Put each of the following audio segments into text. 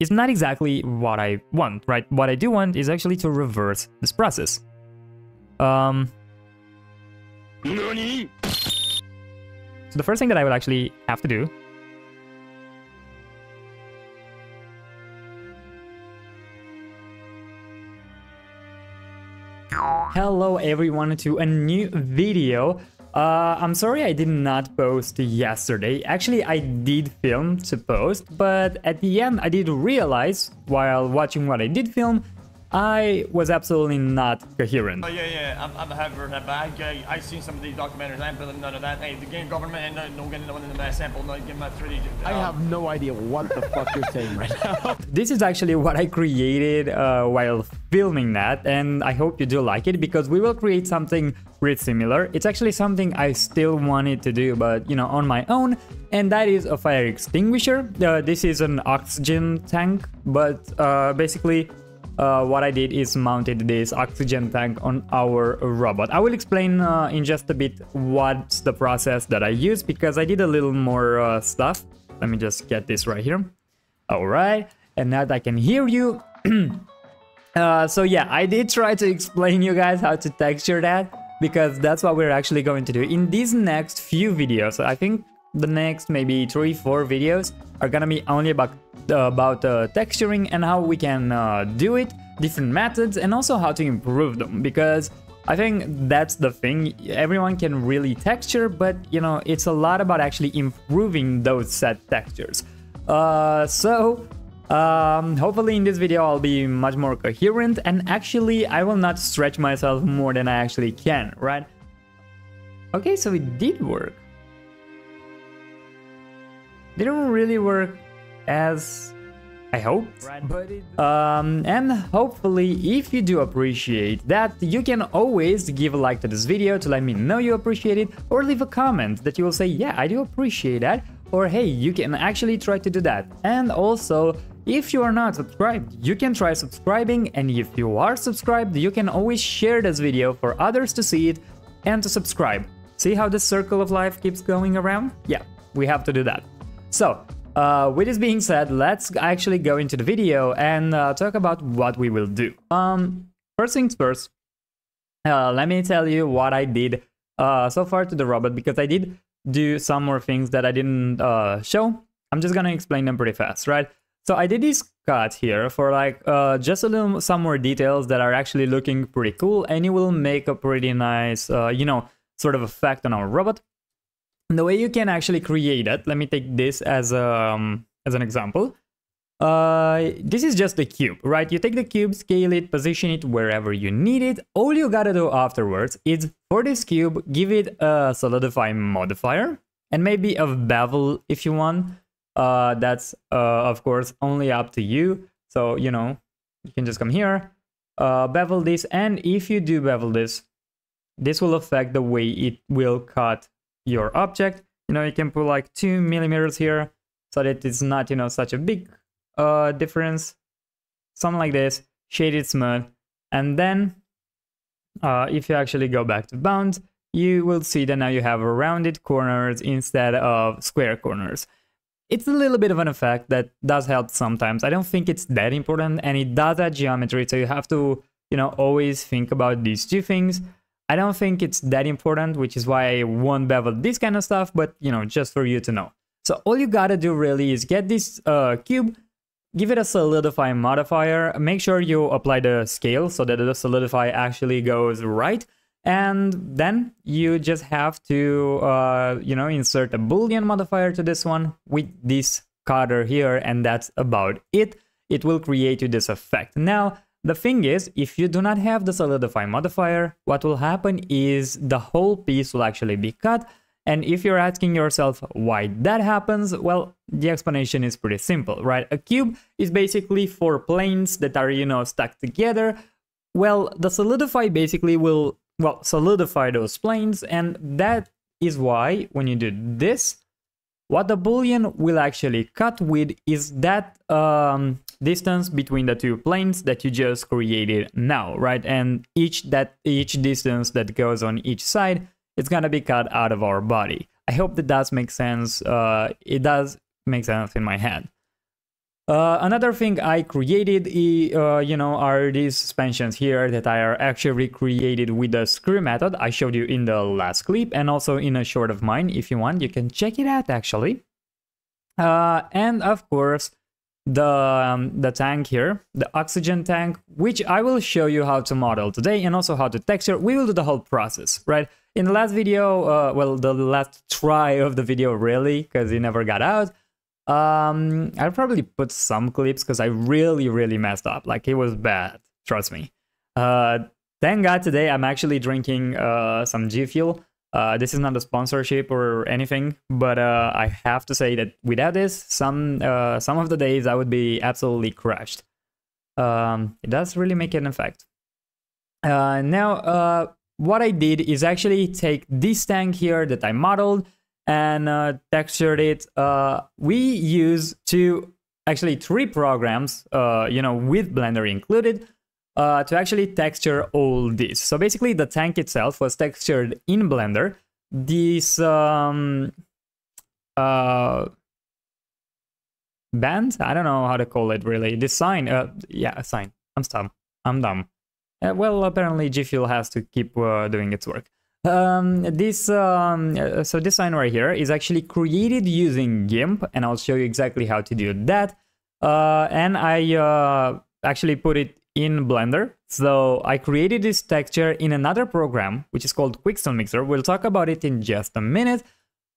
is not exactly what I want, right? What I do want is actually to reverse this process. Um, so the first thing that I would actually have to do Hello everyone to a new video. Uh, I'm sorry I did not post yesterday. Actually, I did film to post, but at the end I did realize while watching what I did film, I was absolutely not coherent. Oh yeah, yeah, I'm, I'm happy for that, but I, I, I seen some of these documentaries, I ain't feeling none of that. Hey, the game government ain't no, no getting no one in the sample, no give my 3D. I have no idea what the fuck you're saying right now. This is actually what I created uh, while filming that, and I hope you do like it because we will create something pretty similar. It's actually something I still wanted to do, but you know, on my own, and that is a fire extinguisher. Uh, this is an oxygen tank, but uh, basically uh, what I did is mounted this oxygen tank on our robot. I will explain uh, in just a bit what's the process that I use because I did a little more uh, stuff. Let me just get this right here. All right, and now that I can hear you. Uh, so yeah, I did try to explain you guys how to texture that because that's what we're actually going to do in these next few videos. I think the next maybe three, four videos are gonna be only about about uh, texturing and how we can uh, do it, different methods, and also how to improve them. Because I think that's the thing. Everyone can really texture, but you know it's a lot about actually improving those set textures. Uh, so um, hopefully in this video I'll be much more coherent and actually I will not stretch myself more than I actually can, right? Okay, so it did work. Didn't really work as I hoped. Um, and hopefully, if you do appreciate that, you can always give a like to this video to let me know you appreciate it, or leave a comment that you will say, yeah, I do appreciate that, or hey, you can actually try to do that. And also, if you are not subscribed, you can try subscribing, and if you are subscribed, you can always share this video for others to see it and to subscribe. See how the circle of life keeps going around? Yeah, we have to do that. So, uh, with this being said, let's actually go into the video and uh, talk about what we will do. Um, first things first, uh, let me tell you what I did uh, so far to the robot because I did do some more things that I didn't uh, show. I'm just gonna explain them pretty fast, right? So I did this cut here for like uh, just a little some more details that are actually looking pretty cool and it will make a pretty nice, you know, sort of effect on our robot the way you can actually create it, let me take this as um as an example. Uh, this is just the cube, right? You take the cube, scale it, position it wherever you need it. All you gotta do afterwards is for this cube, give it a solidify modifier and maybe a bevel if you want. Uh, that's uh, of course only up to you. So you know you can just come here, uh, bevel this, and if you do bevel this, this will affect the way it will cut your object. You know, you can put like two millimeters here so that it's not, you know, such a big uh, difference. Something like this, shaded smooth. And then uh, if you actually go back to bounds, you will see that now you have rounded corners instead of square corners. It's a little bit of an effect that does help sometimes. I don't think it's that important and it does add geometry, so you have to, you know, always think about these two things. I don't think it's that important, which is why I won't bevel this kind of stuff, but you know, just for you to know. So all you gotta do really is get this uh, cube, give it a solidify modifier, make sure you apply the scale so that the solidify actually goes right, and then you just have to, uh, you know, insert a boolean modifier to this one with this cutter here, and that's about it. It will create you this effect. Now, the thing is, if you do not have the solidify modifier, what will happen is the whole piece will actually be cut. And if you're asking yourself why that happens, well, the explanation is pretty simple, right? A cube is basically four planes that are, you know, stuck together. Well, the solidify basically will, well, solidify those planes. And that is why when you do this, what the boolean will actually cut with is that um, distance between the two planes that you just created now, right? And each that each distance that goes on each side, it's gonna be cut out of our body. I hope that does make sense. Uh, it does make sense in my head. Uh, another thing I created, uh, you know, are these suspensions here that I are actually recreated with the screw method I showed you in the last clip and also in a short of mine. If you want, you can check it out actually. Uh, and of course, the, um, the tank here, the oxygen tank, which I will show you how to model today and also how to texture. We will do the whole process, right? In the last video, uh, well, the last try of the video really, because it never got out, um, I'll probably put some clips because I really, really messed up. Like it was bad, trust me. Uh, thank God today I'm actually drinking uh, some G Fuel. Uh, this is not a sponsorship or anything, but uh, I have to say that without this, some uh, some of the days I would be absolutely crushed. Um, it does really make an effect. Uh, now, uh, what I did is actually take this tank here that I modeled and uh, textured it. Uh, we use two, actually three programs, uh, you know, with Blender included, uh, to actually texture all this. So basically, the tank itself was textured in Blender. This um, uh, band, I don't know how to call it really. This sign, uh, yeah, a sign. I'm dumb. I'm dumb. Well, apparently G Fuel has to keep doing its work. Um, this um, uh, so this sign right here is actually created using GIMP, and I'll show you exactly how to do that. Uh, and I uh, actually put it in Blender. So I created this texture in another program, which is called Quixel Mixer. We'll talk about it in just a minute.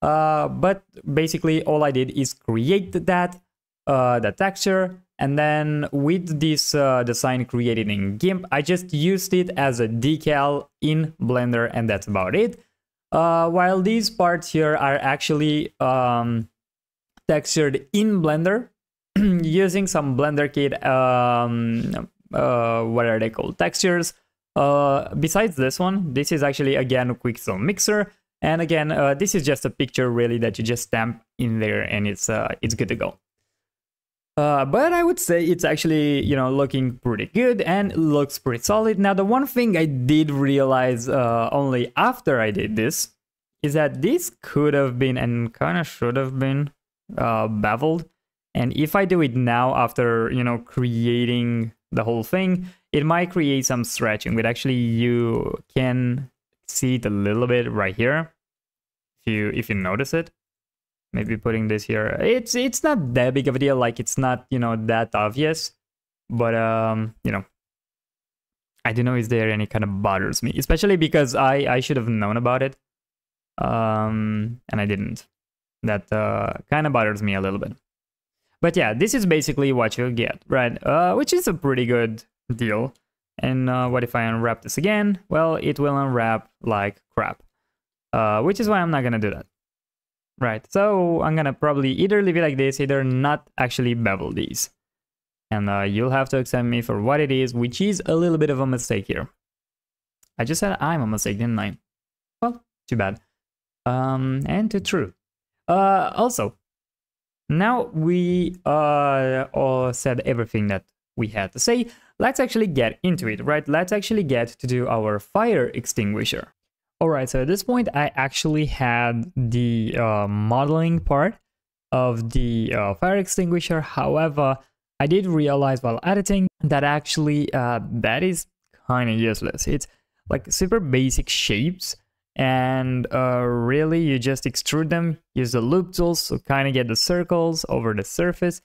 Uh, but basically, all I did is create that uh, the texture, and then with this uh, design created in GIMP, I just used it as a decal in Blender and that's about it. Uh, while these parts here are actually um, textured in Blender using some Blender Kit, um, uh, what are they called, textures. Uh, besides this one, this is actually again Quixel Mixer. And again, uh, this is just a picture really that you just stamp in there and it's, uh, it's good to go. Uh, but I would say it's actually, you know, looking pretty good and looks pretty solid. Now, the one thing I did realize uh, only after I did this is that this could have been and kind of should have been uh, beveled. And if I do it now after, you know, creating the whole thing, it might create some stretching, but actually you can see it a little bit right here if you if you notice it maybe putting this here. It's it's not that big of a deal. Like it's not you know that obvious, but um you know I don't know is there any kind of bothers me, especially because I I should have known about it, um and I didn't. That uh, kind of bothers me a little bit. But yeah, this is basically what you get, right? Uh, which is a pretty good deal. And uh, what if I unwrap this again? Well, it will unwrap like crap. Uh, which is why I'm not gonna do that. Right, so I'm gonna probably either leave it like this, either not actually bevel these. And uh, you'll have to accept me for what it is, which is a little bit of a mistake here. I just said I'm a mistake, didn't I? Well, too bad. Um, and too true. Uh, also, now we uh, all said everything that we had to say, let's actually get into it, right? Let's actually get to do our fire extinguisher. Alright, so at this point I actually had the uh, modeling part of the uh, fire extinguisher. However, I did realize while editing that actually uh, that is kind of useless. It's like super basic shapes and uh, really you just extrude them, use the loop tools to kind of get the circles over the surface.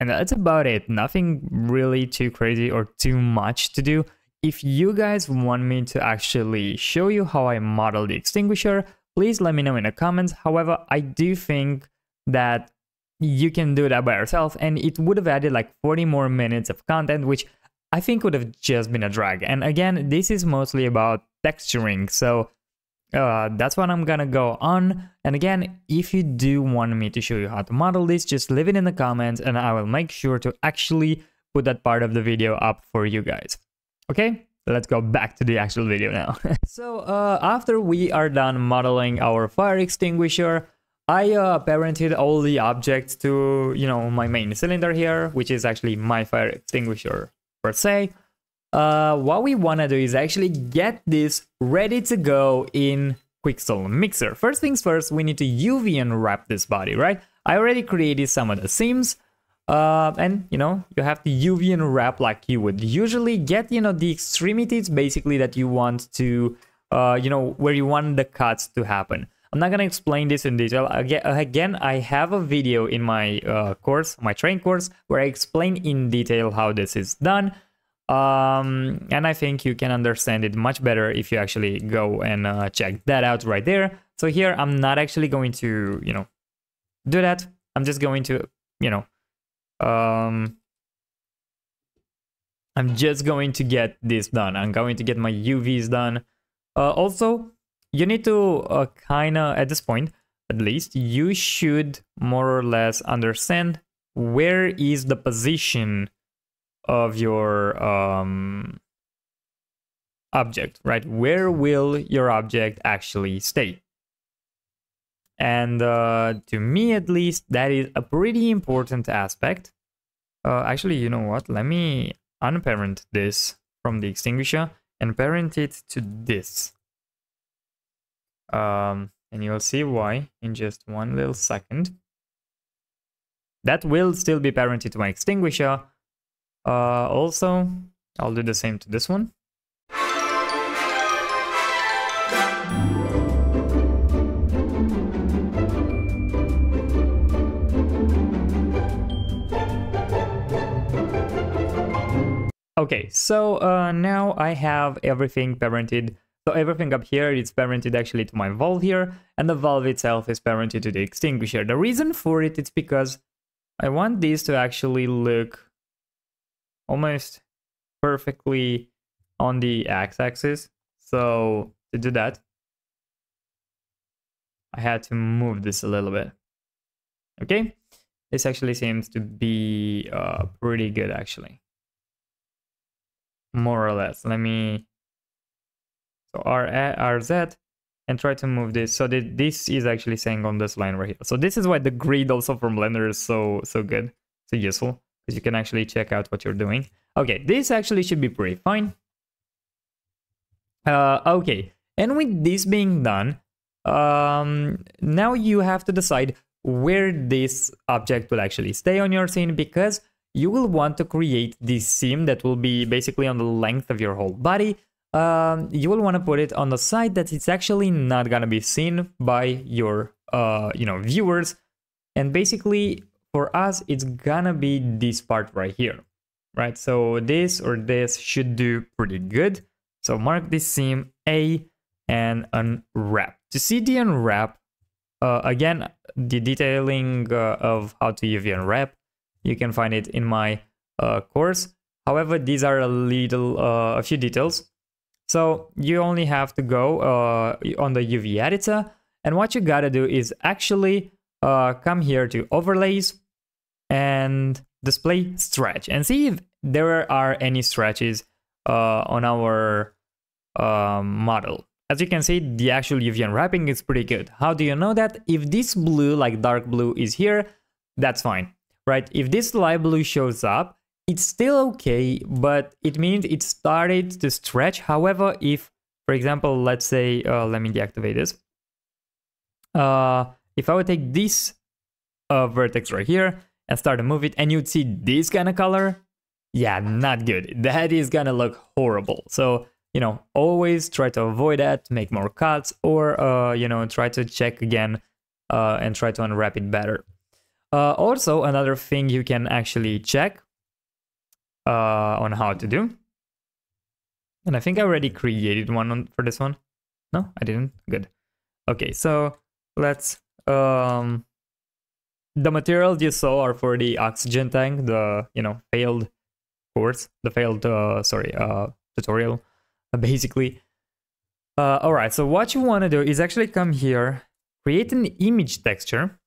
And that's about it. Nothing really too crazy or too much to do. If you guys want me to actually show you how I model the extinguisher, please let me know in the comments. However, I do think that you can do that by yourself and it would have added like 40 more minutes of content, which I think would have just been a drag. And again, this is mostly about texturing. So uh, that's what I'm gonna go on. And again, if you do want me to show you how to model this, just leave it in the comments and I will make sure to actually put that part of the video up for you guys. Okay, let's go back to the actual video now. so uh, after we are done modeling our fire extinguisher, I uh, parented all the objects to, you know, my main cylinder here, which is actually my fire extinguisher per se. Uh, what we want to do is actually get this ready to go in Quixel Mixer. First things first, we need to UV unwrap this body, right? I already created some of the seams, Uh, and you know you have the UV and wrap like you would usually get you know the extremities basically that you want to uh, you know where you want the cuts to happen. I'm not gonna explain this in detail. Again, again I have a video in my uh, course my train course where I explain in detail how this is done. Um, and I think you can understand it much better if you actually go and uh, check that out right there. So here I'm not actually going to you know do that. I'm just going to you know um, I'm just going to get this done. I'm going to get my UVs done. Uh, also, you need to uh, kind of, at this point, at least, you should more or less understand where is the position of your um, object, right? Where will your object actually stay? And uh, to me, at least, that is a pretty important aspect. Uh, actually, you know what? Let me unparent this from the extinguisher and parent it to this. Um, and you'll see why in just one little second. That will still be parented to my extinguisher. Uh, also, I'll do the same to this one. Okay, so uh, now I have everything parented. So everything up here is parented actually to my valve here, and the valve itself is parented to the extinguisher. The reason for it is because I want these to actually look almost perfectly on the x-axis. So to do that, I had to move this a little bit. Okay, this actually seems to be uh, pretty good actually more or less. Let me so R RZ and try to move this so that this is actually saying on this line right here. So this is why the grid also from Blender is so so good, so useful because you can actually check out what you're doing. Okay, this actually should be pretty fine. Uh, okay, and with this being done, um, now you have to decide where this object will actually stay on your scene because you will want to create this seam that will be basically on the length of your whole body. Um, you will want to put it on the side that it's actually not gonna be seen by your uh, you know viewers. And basically for us, it's gonna be this part right here, right? So this or this should do pretty good. So mark this seam A and unwrap. To see the unwrap, uh, again, the detailing uh, of how to UV unwrap you can find it in my uh, course. However, these are a little, uh, a few details. So you only have to go uh, on the UV editor and what you gotta do is actually uh, come here to overlays and display stretch and see if there are any stretches uh, on our um, model. As you can see, the actual UV unwrapping is pretty good. How do you know that? If this blue, like dark blue, is here, that's fine right? If this light blue shows up, it's still okay, but it means it started to stretch. However, if, for example, let's say, uh, let me deactivate this. Uh, if I would take this uh, vertex right here and start to move it, and you'd see this kind of color, yeah, not good. That is gonna look horrible. So, you know, always try to avoid that, make more cuts, or, uh, you know, try to check again uh, and try to unwrap it better. Uh, also, another thing you can actually check uh, on how to do. And I think I already created one on, for this one. No, I didn't. Good. Okay, so let's... Um, the materials you saw are for the oxygen tank, the, you know, failed course, the failed, uh, sorry, uh, tutorial, basically. Uh, all right, so what you want to do is actually come here, create an image texture,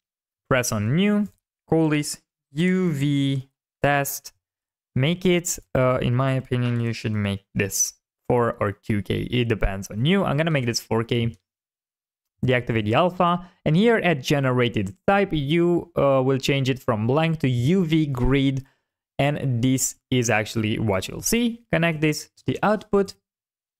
press on new, call this UV test, make it, uh, in my opinion, you should make this 4 or 2K, it depends on you. I'm gonna make this 4K, deactivate the alpha, and here at generated type, you uh, will change it from blank to UV grid, and this is actually what you'll see. Connect this to the output,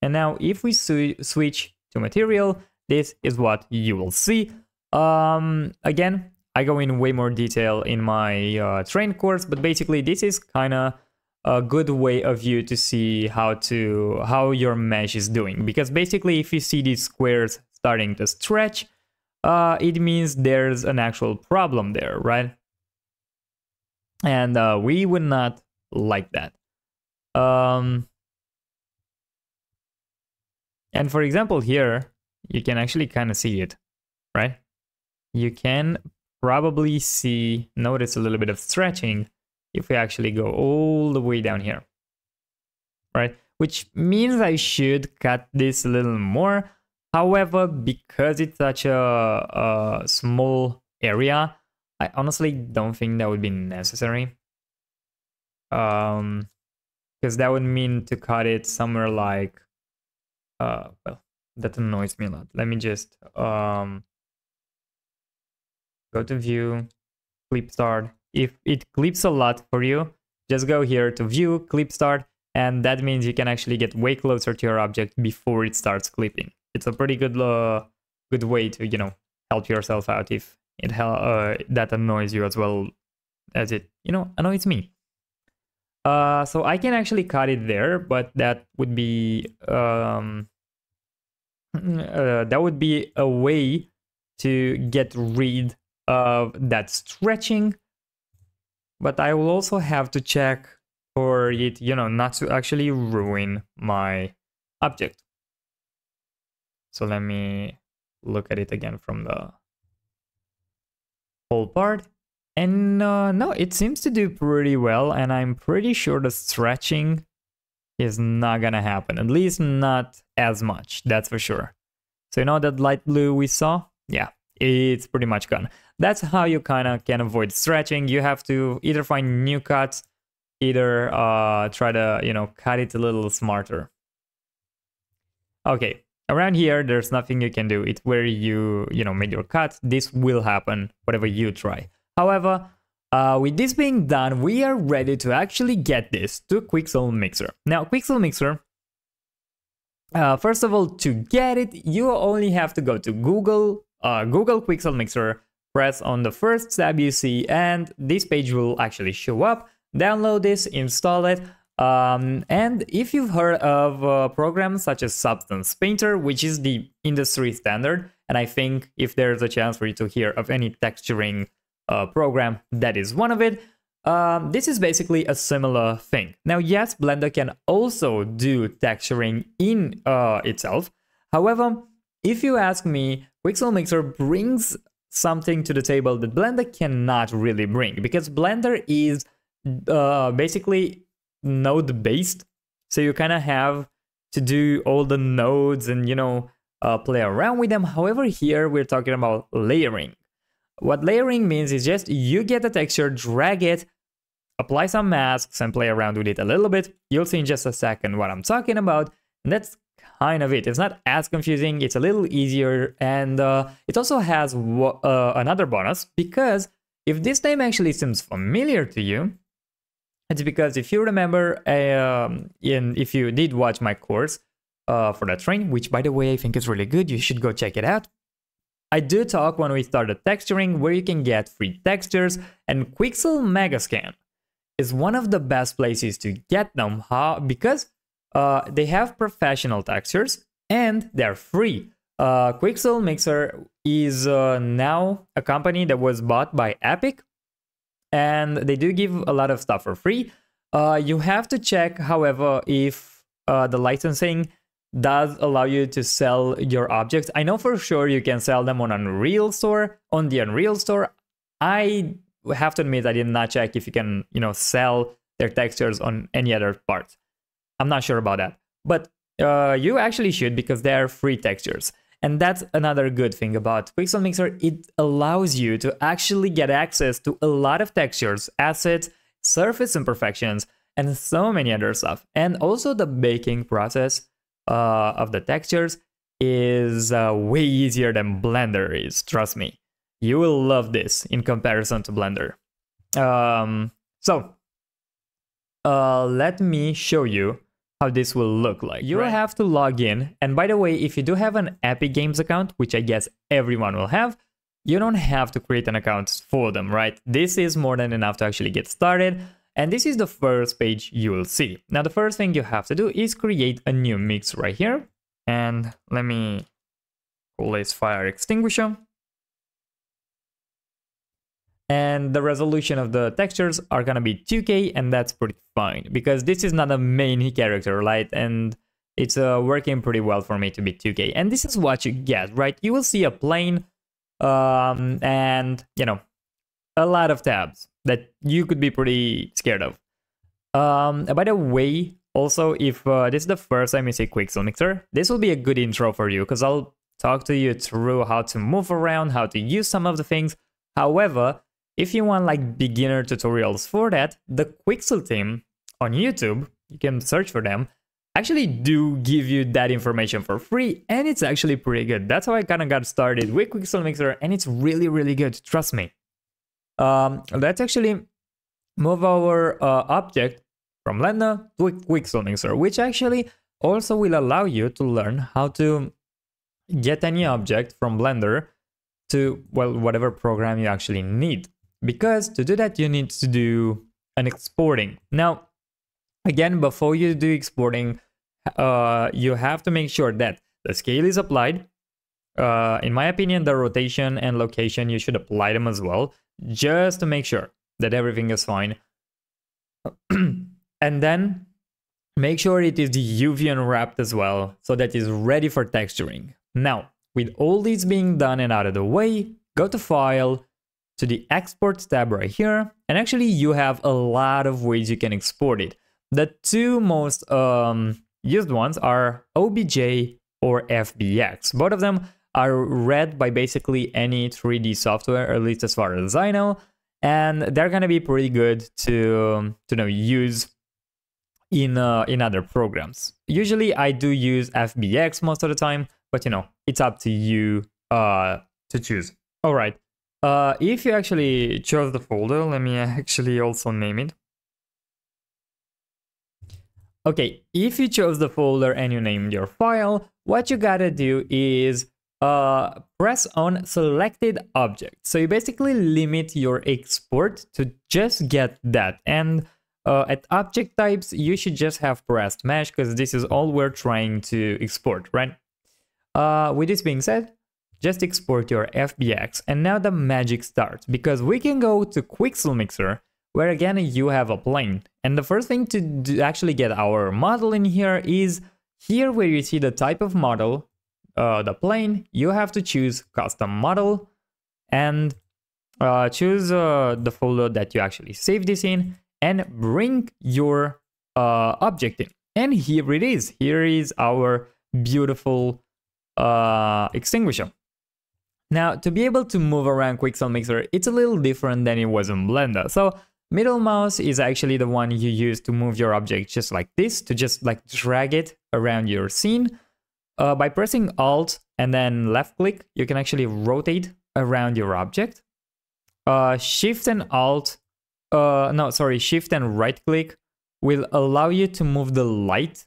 and now if we switch to material, this is what you will see. Um, again, I go in way more detail in my uh, train course, but basically this is kind of a good way of you to see how to how your mesh is doing. Because basically if you see these squares starting to stretch uh, it means there's an actual problem there right? And uh, we would not like that. Um, and for example here you can actually kind of see it right? You can probably see notice a little bit of stretching if we actually go all the way down here, right? Which means I should cut this a little more. However, because it's such a, a small area, I honestly don't think that would be necessary. Um, because that would mean to cut it somewhere like, uh, well, that annoys me a lot. Let me just um go to view, clip start, if it clips a lot for you, just go here to view, clip start, and that means you can actually get way closer to your object before it starts clipping. It's a pretty good uh, good way to, you know, help yourself out if it uh, that annoys you as well as it, you know, annoys me. Uh, so I can actually cut it there, but that would be um, uh, that would be a way to get rid of that stretching but I will also have to check for it, you know, not to actually ruin my object. So let me look at it again from the whole part. And uh, no, it seems to do pretty well, and I'm pretty sure the stretching is not gonna happen, at least not as much, that's for sure. So you know that light blue we saw? Yeah, it's pretty much gone. That's how you kind of can avoid stretching. You have to either find new cuts, either uh, try to, you know, cut it a little smarter. Okay, around here, there's nothing you can do. It's where you, you know, made your cut. This will happen, whatever you try. However, uh, with this being done, we are ready to actually get this to Quixel Mixer. Now, Quixel Mixer uh, first of all, to get it, you only have to go to Google uh, Google Quixel Mixer, press on the first tab you see, and this page will actually show up. Download this, install it, um, and if you've heard of uh, programs such as Substance Painter, which is the industry standard, and I think if there's a chance for you to hear of any texturing uh, program, that is one of it. Um, this is basically a similar thing. Now, yes, Blender can also do texturing in uh, itself. However, if you ask me, Quixel Mixer brings something to the table that Blender cannot really bring because Blender is uh, basically node based. So you kind of have to do all the nodes and, you know, uh, play around with them. However, here we're talking about layering. What layering means is just you get the texture, drag it, apply some masks and play around with it a little bit. You'll see in just a second what I'm talking about. And that's kind of it. It's not as confusing, it's a little easier, and uh, it also has uh, another bonus because if this name actually seems familiar to you, it's because if you remember, um, in, if you did watch my course uh, for that train, which by the way I think is really good, you should go check it out. I do talk when we started texturing where you can get free textures, and Quixel Megascan is one of the best places to get them how, because uh, they have professional textures and they're free. Uh, Quixel Mixer is uh, now a company that was bought by Epic, and they do give a lot of stuff for free. Uh, you have to check, however, if uh, the licensing does allow you to sell your objects. I know for sure you can sell them on Unreal Store. On the Unreal Store, I have to admit I did not check if you can, you know, sell their textures on any other parts. I'm not sure about that. But uh, you actually should because they're free textures. And that's another good thing about Quixel Mixer. It allows you to actually get access to a lot of textures, assets, surface imperfections, and so many other stuff. And also the baking process uh, of the textures is uh, way easier than Blender is, trust me. You will love this in comparison to Blender. Um, so, uh, let me show you how this will look like. You will right. have to log in. And by the way, if you do have an Epic Games account, which I guess everyone will have, you don't have to create an account for them, right? This is more than enough to actually get started. And this is the first page you will see. Now, the first thing you have to do is create a new mix right here. And let me call this fire extinguisher. And the resolution of the textures are gonna be 2K and that's pretty fine because this is not a main character, right? And it's uh, working pretty well for me to be 2K. And this is what you get, right? You will see a plane um, and, you know, a lot of tabs that you could be pretty scared of. Um, by the way, also, if uh, this is the first time you see Quixel Mixer, this will be a good intro for you because I'll talk to you through how to move around, how to use some of the things. However, if you want like beginner tutorials for that, the Quixel team on YouTube, you can search for them, actually do give you that information for free and it's actually pretty good. That's how I kind of got started with Quixel Mixer and it's really, really good, trust me. Um, let's actually move our uh, object from Blender to Quixel Mixer, which actually also will allow you to learn how to get any object from Blender to, well, whatever program you actually need. Because to do that, you need to do an exporting. Now, again, before you do exporting, uh, you have to make sure that the scale is applied. Uh, in my opinion, the rotation and location, you should apply them as well, just to make sure that everything is fine. and then make sure it is the UV unwrapped as well, so that is ready for texturing. Now, with all these being done and out of the way, go to File, to the Export tab right here, and actually you have a lot of ways you can export it. The two most um, used ones are OBJ or FBX. Both of them are read by basically any 3D software, at least as far as I know, and they're gonna be pretty good to to know use in uh, in other programs. Usually, I do use FBX most of the time, but you know it's up to you uh, to choose. All right. Uh, if you actually chose the folder, let me actually also name it. Okay, if you chose the folder and you named your file, what you gotta do is uh, press on selected object. So you basically limit your export to just get that. And uh, at object types, you should just have pressed mesh because this is all we're trying to export, right? Uh, with this being said, just export your FBX and now the magic starts because we can go to Quixel Mixer where again you have a plane. And the first thing to actually get our model in here is here where you see the type of model, uh, the plane, you have to choose custom model and uh, choose uh, the folder that you actually save this in and bring your uh, object in. And here it is. Here is our beautiful uh, extinguisher. Now, to be able to move around Quixel Mixer, it's a little different than it was in Blender. So middle mouse is actually the one you use to move your object just like this, to just like drag it around your scene. Uh, by pressing Alt and then left click, you can actually rotate around your object. Uh, Shift and Alt, uh, no, sorry, Shift and right click will allow you to move the light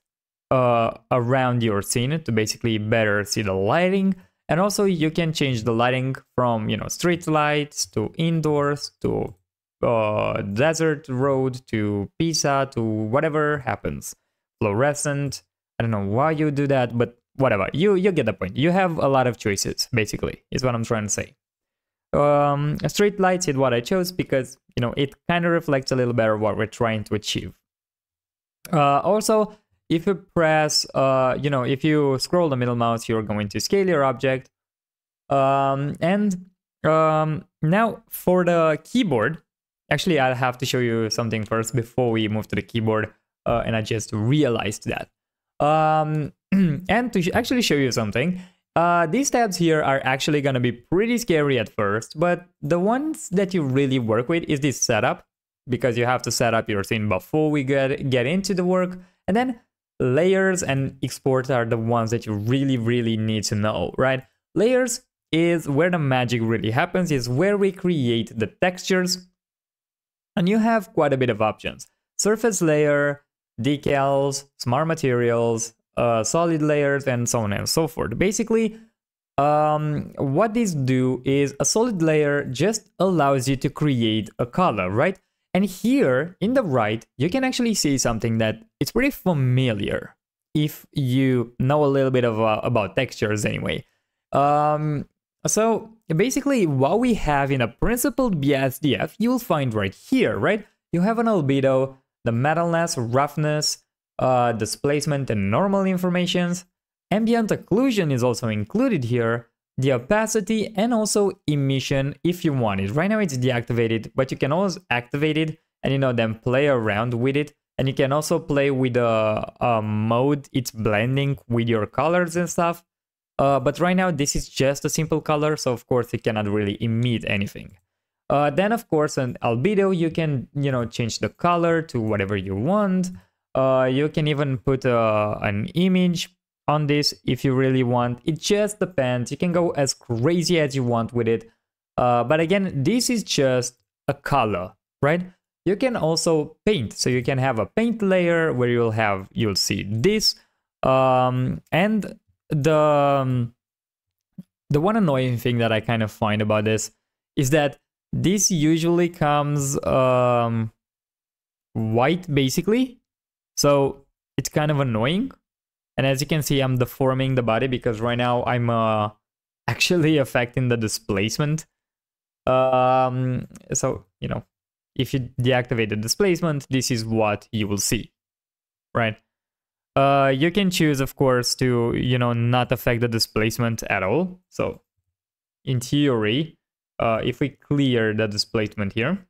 uh, around your scene to basically better see the lighting. And also you can change the lighting from, you know, street lights to indoors to uh, desert road to pizza to whatever happens. Fluorescent. I don't know why you do that, but whatever. You you get the point. You have a lot of choices, basically, is what I'm trying to say. Um, street lights is what I chose because you know it kind of reflects a little better what we're trying to achieve. Uh, also, if you press, uh, you know, if you scroll the middle mouse, you're going to scale your object. Um, and um, now for the keyboard, actually, I'll have to show you something first before we move to the keyboard. Uh, and I just realized that. Um, and to actually show you something, uh, these tabs here are actually going to be pretty scary at first, but the ones that you really work with is this setup, because you have to set up your scene before we get, get into the work. And then layers and export are the ones that you really, really need to know, right? Layers is where the magic really happens, is where we create the textures. And you have quite a bit of options. Surface layer, decals, smart materials, uh, solid layers, and so on and so forth. Basically, um, what these do is a solid layer just allows you to create a color, right? And here in the right, you can actually see something that it's pretty familiar if you know a little bit of uh, about textures anyway. Um, so basically what we have in a principled BSDF, you'll find right here, right? You have an albedo, the metalness, roughness, uh, displacement and normal informations. Ambient occlusion is also included here, the opacity and also emission if you want it. Right now it's deactivated, but you can always activate it and you know then play around with it. And you can also play with the uh, mode it's blending with your colors and stuff. Uh, but right now this is just a simple color, so of course it cannot really emit anything. Uh, then of course an albedo, you can you know change the color to whatever you want. Uh, you can even put uh, an image on this if you really want. It just depends. You can go as crazy as you want with it. Uh, but again, this is just a color, right? You can also paint. So you can have a paint layer where you'll have, you'll see this. Um, and the, um, the one annoying thing that I kind of find about this is that this usually comes um, white basically. So it's kind of annoying and as you can see, I'm deforming the body because right now I'm uh, actually affecting the displacement. Um, so, you know, if you deactivate the displacement, this is what you will see, right? Uh, you can choose, of course, to, you know, not affect the displacement at all. So in theory, uh, if we clear the displacement here,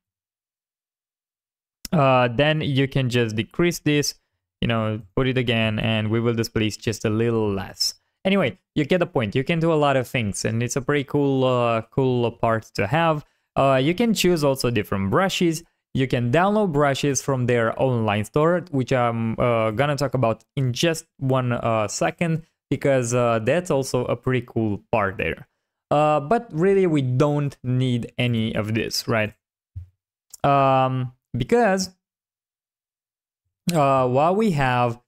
uh, then you can just decrease this you know, put it again and we will displace just a little less. Anyway, you get the point. You can do a lot of things and it's a pretty cool, uh, cool part to have. Uh, you can choose also different brushes. You can download brushes from their online store, which I'm uh, gonna talk about in just one uh, second because uh, that's also a pretty cool part there. Uh, but really, we don't need any of this, right? Um, because uh, what we have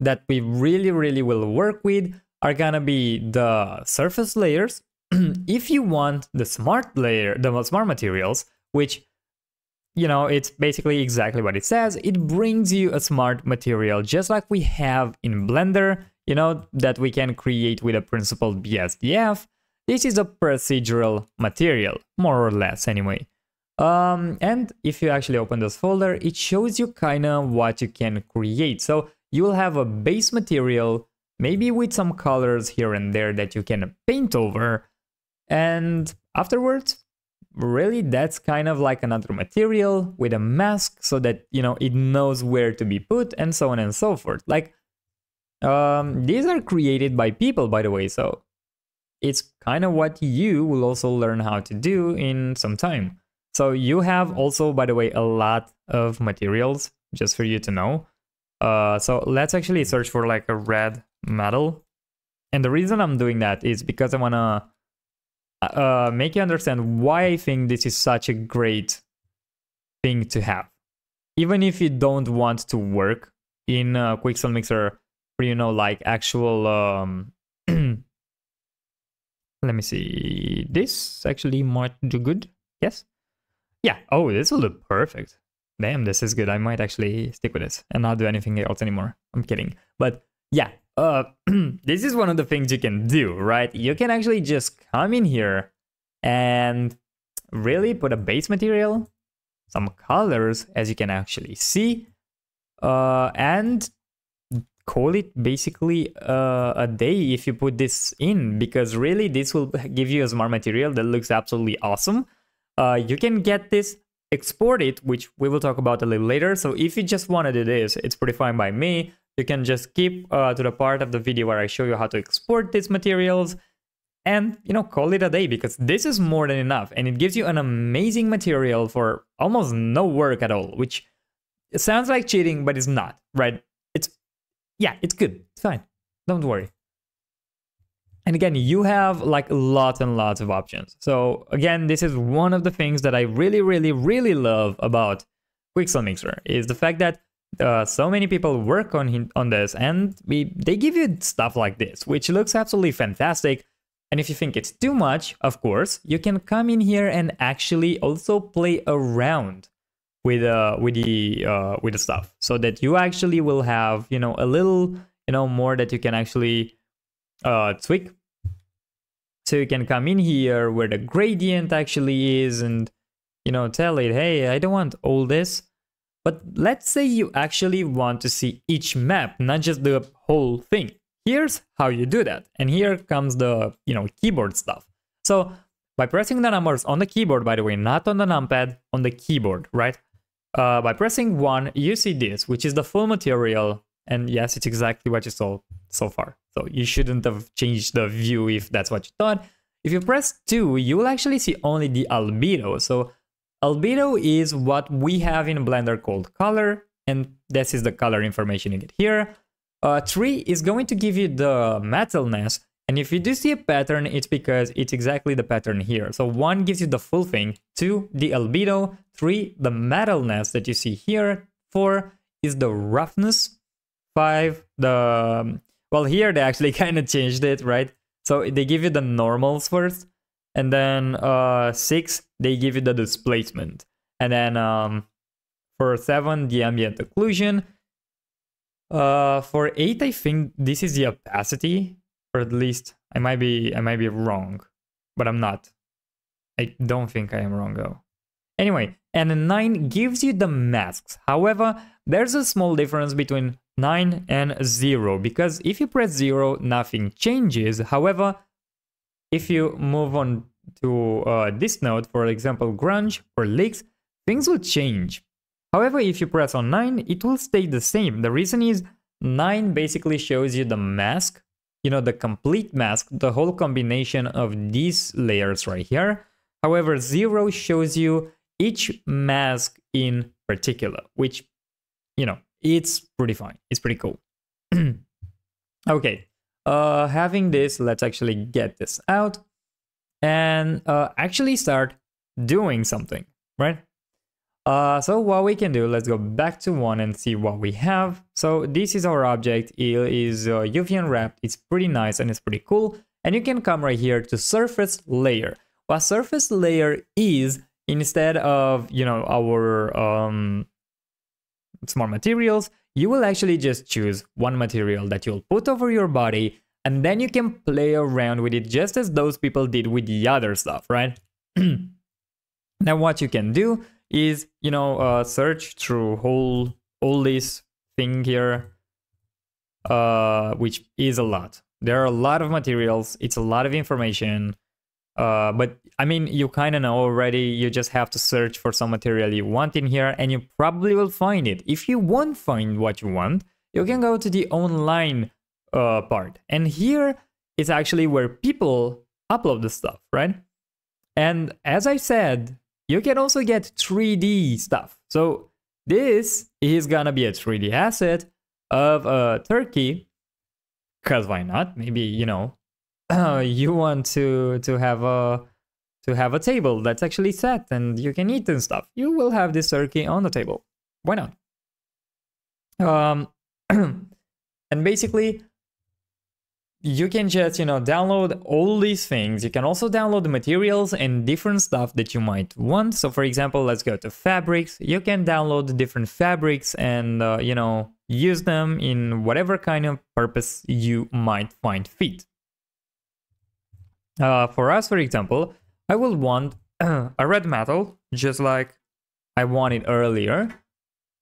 that we really, really will work with are gonna be the surface layers. if you want the smart layer, the smart materials, which you know, it's basically exactly what it says. It brings you a smart material, just like we have in Blender, you know, that we can create with a principled BSDF. This is a procedural material, more or less anyway. Um, and if you actually open this folder, it shows you kind of what you can create. So you will have a base material, maybe with some colors here and there that you can paint over. And afterwards, really that's kind of like another material with a mask so that, you know, it knows where to be put and so on and so forth. Like, um, these are created by people, by the way, so it's kind of what you will also learn how to do in some time. So you have also, by the way, a lot of materials just for you to know. Uh, so let's actually search for like a red metal. And the reason I'm doing that is because I want to uh, make you understand why I think this is such a great thing to have. Even if you don't want to work in a Quixel Mixer for, you know, like actual... Um, let me see. This actually might do good. Yes. Yeah. Oh, this will look perfect. Damn, this is good. I might actually stick with this and not do anything else anymore. I'm kidding. But yeah, uh, this is one of the things you can do, right? You can actually just come in here and really put a base material, some colors, as you can actually see, uh, and call it basically uh, a day if you put this in, because really this will give you a smart material that looks absolutely awesome uh, you can get this, export it, which we will talk about a little later. So if you just want to do this, it's pretty fine by me. You can just keep uh, to the part of the video where I show you how to export these materials and you know call it a day because this is more than enough and it gives you an amazing material for almost no work at all which sounds like cheating but it's not right it's yeah it's good it's fine don't worry and again, you have like lots and lots of options. So again, this is one of the things that I really, really, really love about Quixel Mixer is the fact that uh, so many people work on on this and we, they give you stuff like this, which looks absolutely fantastic. And if you think it's too much, of course, you can come in here and actually also play around with uh with the uh with the stuff so that you actually will have you know a little you know more that you can actually uh tweak so you can come in here where the gradient actually is and you know tell it hey i don't want all this. But let's say you actually want to see each map not just the whole thing. Here's how you do that and here comes the you know keyboard stuff. So by pressing the numbers on the keyboard by the way not on the numpad on the keyboard right? Uh, by pressing 1, you see this, which is the full material. And yes, it's exactly what you saw so far. So you shouldn't have changed the view if that's what you thought. If you press 2, you will actually see only the albedo. So albedo is what we have in Blender called color. And this is the color information you get here. Uh, 3 is going to give you the metalness. And if you do see a pattern, it's because it's exactly the pattern here. So 1 gives you the full thing, 2 the albedo, 3 the metalness that you see here, 4 is the roughness, 5 the... Well, here they actually kind of changed it, right? So they give you the normals first, and then uh, 6 they give you the displacement. And then um, for 7 the ambient occlusion. Uh, for 8 I think this is the opacity or at least I might be I might be wrong, but I'm not. I don't think I am wrong though. Anyway, and 9 gives you the masks. However, there's a small difference between 9 and 0 because if you press 0, nothing changes. However, if you move on to uh, this node, for example, grunge or leaks, things will change. However, if you press on 9, it will stay the same. The reason is 9 basically shows you the mask you know, the complete mask, the whole combination of these layers right here. However, zero shows you each mask in particular, which, you know, it's pretty fine. It's pretty cool. okay, uh, having this, let's actually get this out and uh, actually start doing something, right? Uh, so what we can do, let's go back to one and see what we have. So this is our object, it is uh, UV unwrapped, it's pretty nice and it's pretty cool. And you can come right here to surface layer. What surface layer is, instead of, you know, our um, smart materials, you will actually just choose one material that you'll put over your body and then you can play around with it just as those people did with the other stuff, right? now what you can do is you know uh, search through whole all this thing here uh, which is a lot there are a lot of materials it's a lot of information uh, but I mean, you kind of know already. You just have to search for some material you want in here, and you probably will find it. If you won't find what you want, you can go to the online uh, part, and here is actually where people upload the stuff, right? And as I said, you can also get 3D stuff. So this is gonna be a 3D asset of a turkey, cause why not? Maybe you know you want to to have a to have a table that's actually set and you can eat and stuff. You will have this turkey on the table. Why not? Um, and basically you can just, you know, download all these things. You can also download the materials and different stuff that you might want. So for example, let's go to fabrics. You can download different fabrics and, uh, you know, use them in whatever kind of purpose you might find fit. Uh, for us, for example, I will want a red metal, just like I wanted earlier.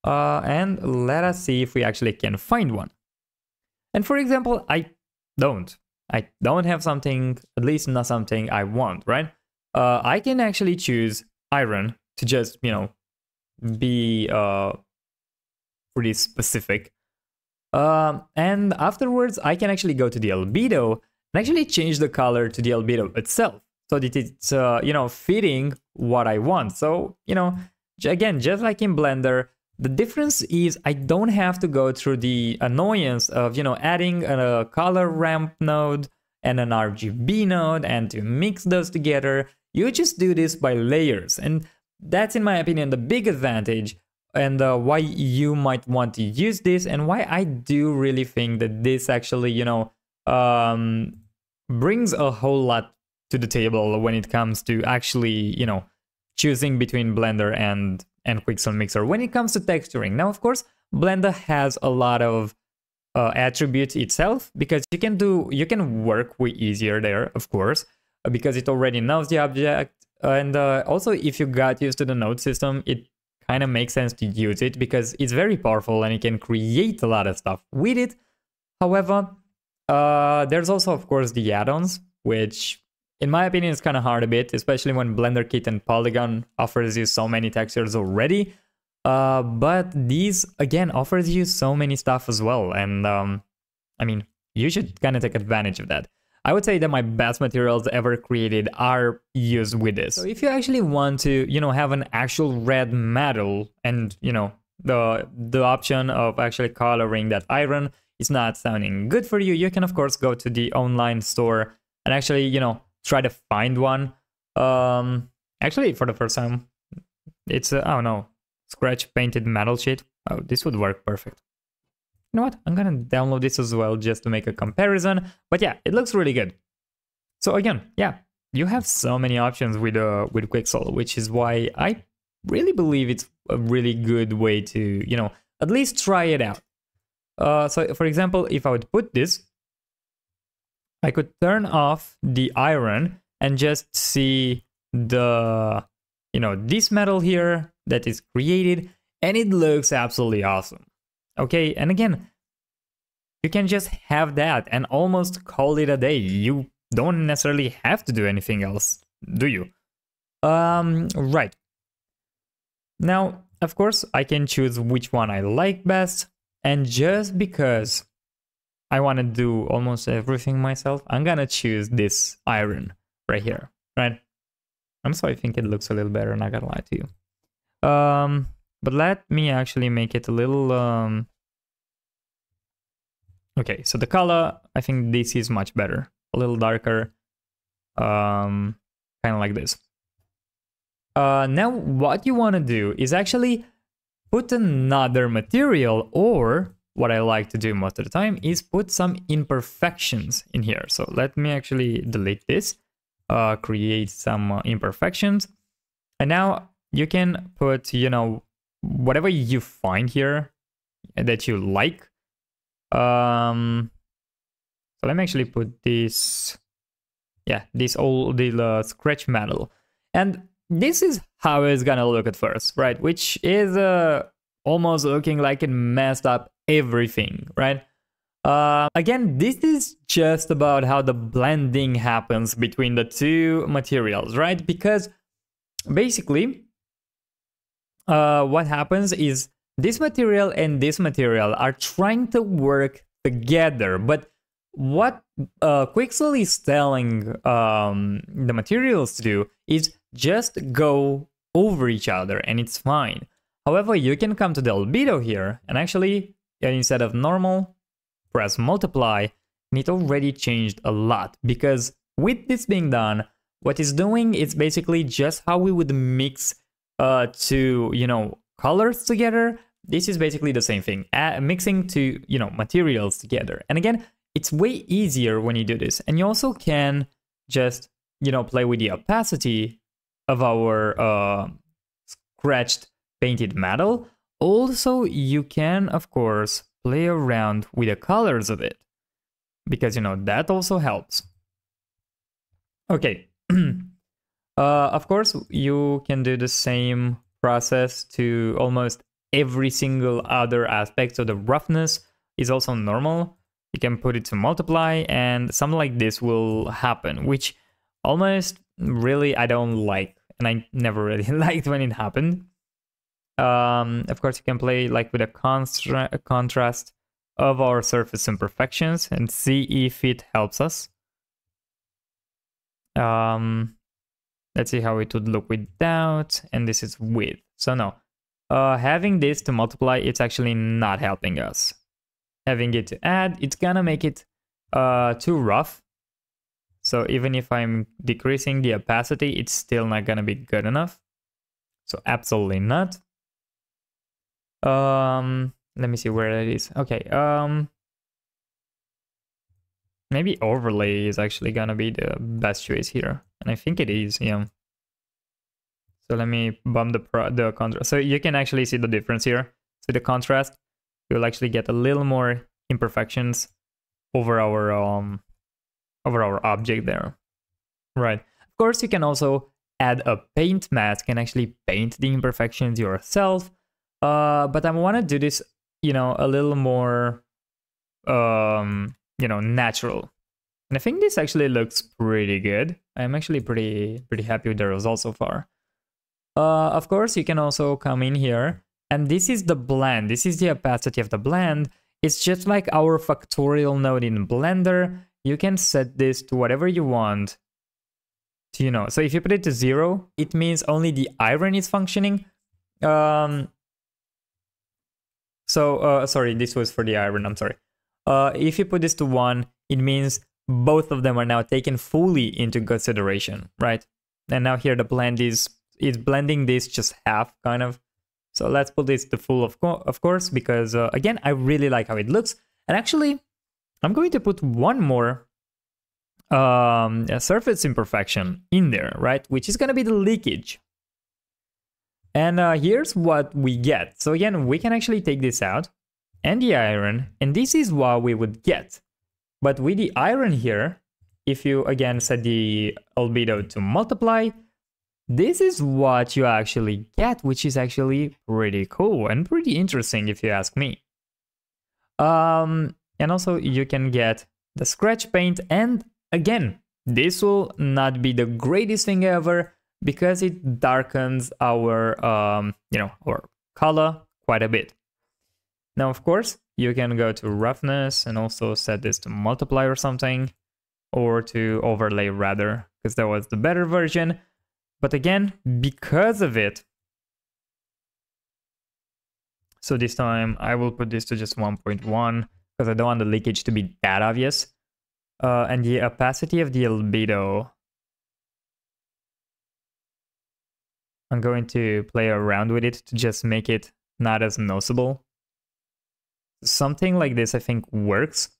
Uh, and let us see if we actually can find one. And for example, I don't. I don't have something, at least not something I want, right? Uh, I can actually choose iron to just, you know, be uh, pretty specific. Um, and afterwards, I can actually go to the albedo and actually change the color to the albedo itself so that it's, uh, you know, fitting what I want. So, you know, again, just like in Blender, the difference is I don't have to go through the annoyance of, you know, adding a color ramp node and an RGB node and to mix those together. You just do this by layers. And that's, in my opinion, the big advantage and uh, why you might want to use this and why I do really think that this actually, you know, um, brings a whole lot to the table when it comes to actually, you know, choosing between Blender and and Quixel Mixer. When it comes to texturing, now of course, Blender has a lot of uh, attributes itself because you can do you can work way easier there, of course, because it already knows the object. And uh, also, if you got used to the node system, it kind of makes sense to use it because it's very powerful and you can create a lot of stuff with it. However, uh, there's also, of course, the add-ons, which in my opinion it's kind of hard a bit, especially when Blender Kit and Poliigon offers you so many textures already. Uh, but these, again, offers you so many stuff as well. And um, I mean, you should kind of take advantage of that. I would say that my best materials ever created are used with this. So if you actually want to, you know, have an actual red metal and, you know, the the option of actually coloring that iron is not sounding good for you, you can of course go to the online store and actually, you know, try to find one. Um actually for the first time it's uh, don't know, scratch painted metal sheet. Oh, this would work perfect you know what? I'm gonna download this as well just to make a comparison. But yeah, it looks really good. So again, yeah, you have so many options with uh with Quixel, which is why I really believe it's a really good way to you know at least try it out. Uh, so for example, if I would put this, I could turn off the iron and just see the you know this metal here that is created, and it looks absolutely awesome. Okay, and again, you can just have that and almost call it a day. You don't necessarily have to do anything else, do you? Um, right. Now, of course, I can choose which one I like best, and just because I want to do almost everything myself, I'm gonna choose this iron right here, right? I'm sorry, I think it looks a little better, not gonna lie to you. Um, but let me actually make it a little... Um, okay, so the color, I think this is much better. A little darker. Um, kind of like this. Uh, now, what you want to do is actually put another material or what I like to do most of the time is put some imperfections in here. So let me actually delete this, uh, create some uh, imperfections. And now you can put, you know, whatever you find here that you like. Um, so let me actually put this, yeah, this old the uh, scratch metal, and this is how it's gonna look at first, right? Which is uh, almost looking like it messed up everything, right? Uh, again, this is just about how the blending happens between the two materials, right? Because basically, uh, what happens is this material and this material are trying to work together, but what uh, Quixel is telling um, the materials to do is just go over each other and it's fine. However, you can come to the albedo here and actually, instead of normal, press multiply and it already changed a lot because with this being done, what it's doing is basically just how we would mix uh, to, you know, colors together, this is basically the same thing, uh, mixing to, you know, materials together. And again, it's way easier when you do this. And you also can just, you know, play with the opacity of our uh, scratched painted metal. Also, you can, of course, play around with the colors of it because, you know, that also helps. Okay. Uh, of course, you can do the same process to almost every single other aspect. So the roughness is also normal. You can put it to multiply and something like this will happen, which almost really I don't like. And I never really liked when it happened. Um, of course, you can play like with a, a contrast of our surface imperfections and see if it helps us. Um, Let's see how it would look without, and this is with. So no, uh, having this to multiply, it's actually not helping us. Having it to add, it's gonna make it uh, too rough. So even if I'm decreasing the opacity, it's still not gonna be good enough. So absolutely not. Um, let me see where that is. Okay. Um, maybe overlay is actually gonna be the best choice here. And I think it is, yeah. So let me bump the pro the contrast. So you can actually see the difference here. So the contrast, you'll actually get a little more imperfections over our um over our object there. Right. Of course, you can also add a paint mask and actually paint the imperfections yourself. Uh, but I want to do this, you know, a little more, um, you know, natural. And I think this actually looks pretty good. I'm actually pretty pretty happy with the result so far. Uh, of course, you can also come in here, and this is the blend. This is the opacity of the blend. It's just like our factorial node in Blender. You can set this to whatever you want. To, you know, so if you put it to zero, it means only the iron is functioning. Um, so, uh, sorry, this was for the iron, I'm sorry. Uh, if you put this to one, it means both of them are now taken fully into consideration, right? And now here the blend is is blending this just half, kind of. So let's put this to full, of, co of course, because uh, again, I really like how it looks. And actually, I'm going to put one more um, surface imperfection in there, right? Which is going to be the leakage. And uh, here's what we get. So again, we can actually take this out and the iron, and this is what we would get. But with the iron here, if you again set the albedo to multiply, this is what you actually get, which is actually pretty cool and pretty interesting if you ask me. Um, and also you can get the scratch paint and again, this will not be the greatest thing ever because it darkens our, um, you know, our color quite a bit. Now, of course, you can go to roughness and also set this to multiply or something, or to overlay rather, because that was the better version. But again, because of it, so this time I will put this to just 1.1 because I don't want the leakage to be that obvious. Uh, and the opacity of the albedo, I'm going to play around with it to just make it not as noticeable. Something like this I think works.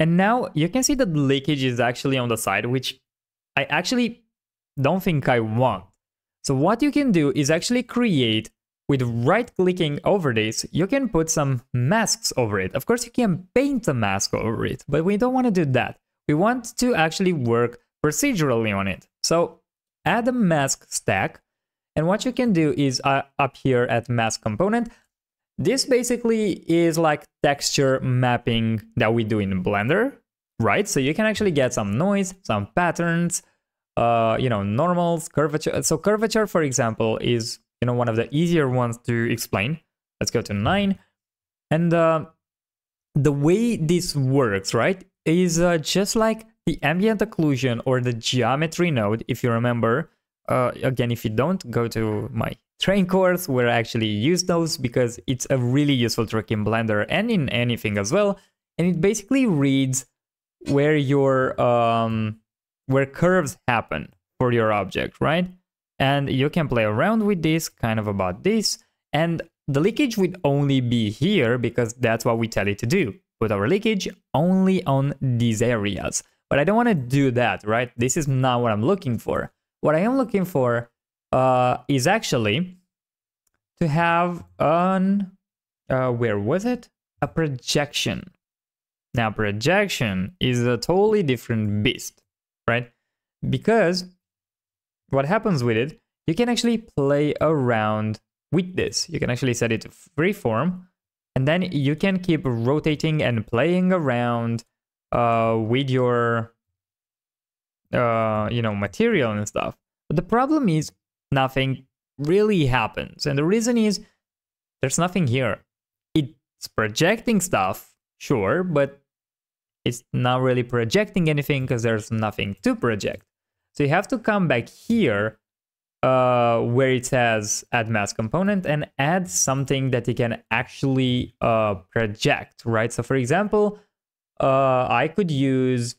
And now you can see that the leakage is actually on the side, which I actually don't think I want. So what you can do is actually create with right clicking over this, you can put some masks over it. Of course, you can paint a mask over it, but we don't want to do that. We want to actually work procedurally on it. So add a mask stack. And what you can do is uh, up here at mask component, this basically is like texture mapping that we do in Blender, right? So you can actually get some noise, some patterns, uh, you know, normals, curvature. So curvature, for example, is, you know, one of the easier ones to explain. Let's go to nine. And uh, the way this works, right, is uh, just like the ambient occlusion or the geometry node, if you remember. Uh, again, if you don't, go to my train course where I actually use those because it's a really useful trick in Blender and in anything as well. And it basically reads where your um, where curves happen for your object, right? And you can play around with this, kind of about this. And the leakage would only be here because that's what we tell it to do. Put our leakage only on these areas. But I don't want to do that, right? This is not what I'm looking for. What I am looking for uh, is actually to have an, uh, where was it? A projection. Now, projection is a totally different beast right? Because what happens with it, you can actually play around with this. You can actually set it to freeform, and then you can keep rotating and playing around uh, with your, uh, you know, material and stuff. But the problem is nothing really happens, and the reason is there's nothing here. It's projecting stuff, sure, but it's not really projecting anything because there's nothing to project. So you have to come back here uh, where it says add mask component and add something that you can actually uh, project, right? So for example, uh, I could use,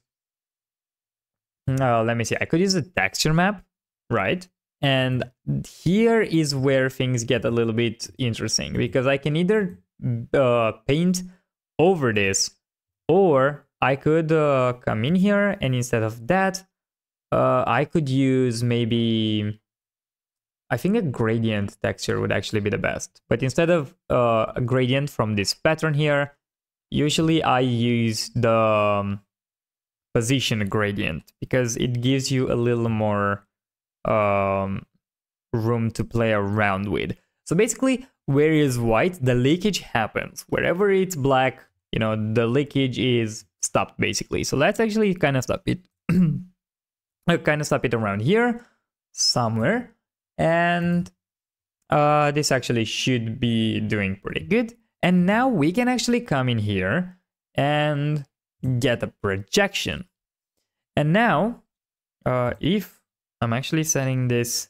uh, let me see, I could use a texture map, right? And here is where things get a little bit interesting because I can either uh, paint over this or I could uh, come in here and instead of that, uh, I could use maybe, I think a gradient texture would actually be the best. But instead of uh, a gradient from this pattern here, usually I use the um, position gradient because it gives you a little more um, room to play around with. So basically, where is white, the leakage happens. Wherever it's black, you know, the leakage is stopped basically. So let's actually kind of stop it. kind of stop it around here somewhere. And uh, this actually should be doing pretty good. And now we can actually come in here and get a projection. And now, uh, if I'm actually setting this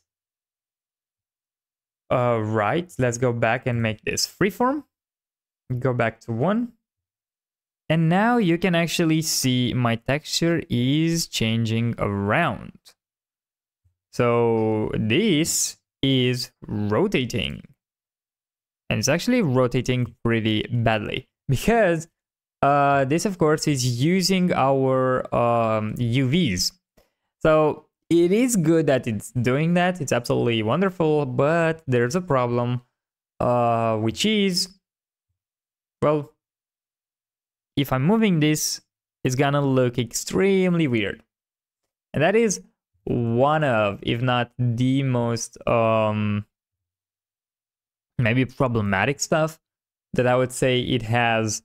uh, right, let's go back and make this freeform. Go back to one. And now you can actually see my texture is changing around. So this is rotating. And it's actually rotating pretty badly because uh, this of course is using our um, UVs. So it is good that it's doing that. It's absolutely wonderful, but there's a problem, uh, which is, well, if I'm moving this, it's gonna look extremely weird. And that is one of, if not the most, um, maybe problematic stuff that I would say it has,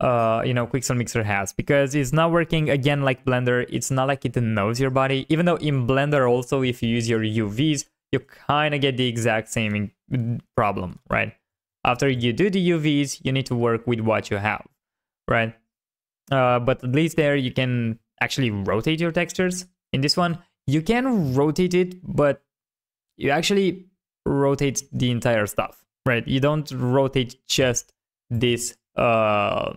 uh, you know, Quixel Mixer has. Because it's not working, again, like Blender. It's not like it knows your body. Even though in Blender also, if you use your UVs, you kind of get the exact same problem, right? After you do the UVs, you need to work with what you have right? Uh, but at least there you can actually rotate your textures. In this one, you can rotate it, but you actually rotate the entire stuff, right? You don't rotate just this uh,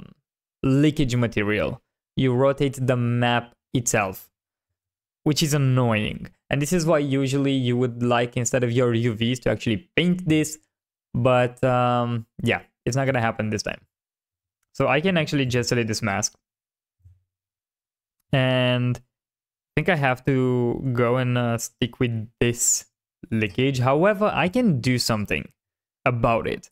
leakage material. You rotate the map itself, which is annoying. And this is why usually you would like, instead of your UVs, to actually paint this. But um, yeah, it's not gonna happen this time. So I can actually just delete this mask. And I think I have to go and uh, stick with this leakage. However, I can do something about it.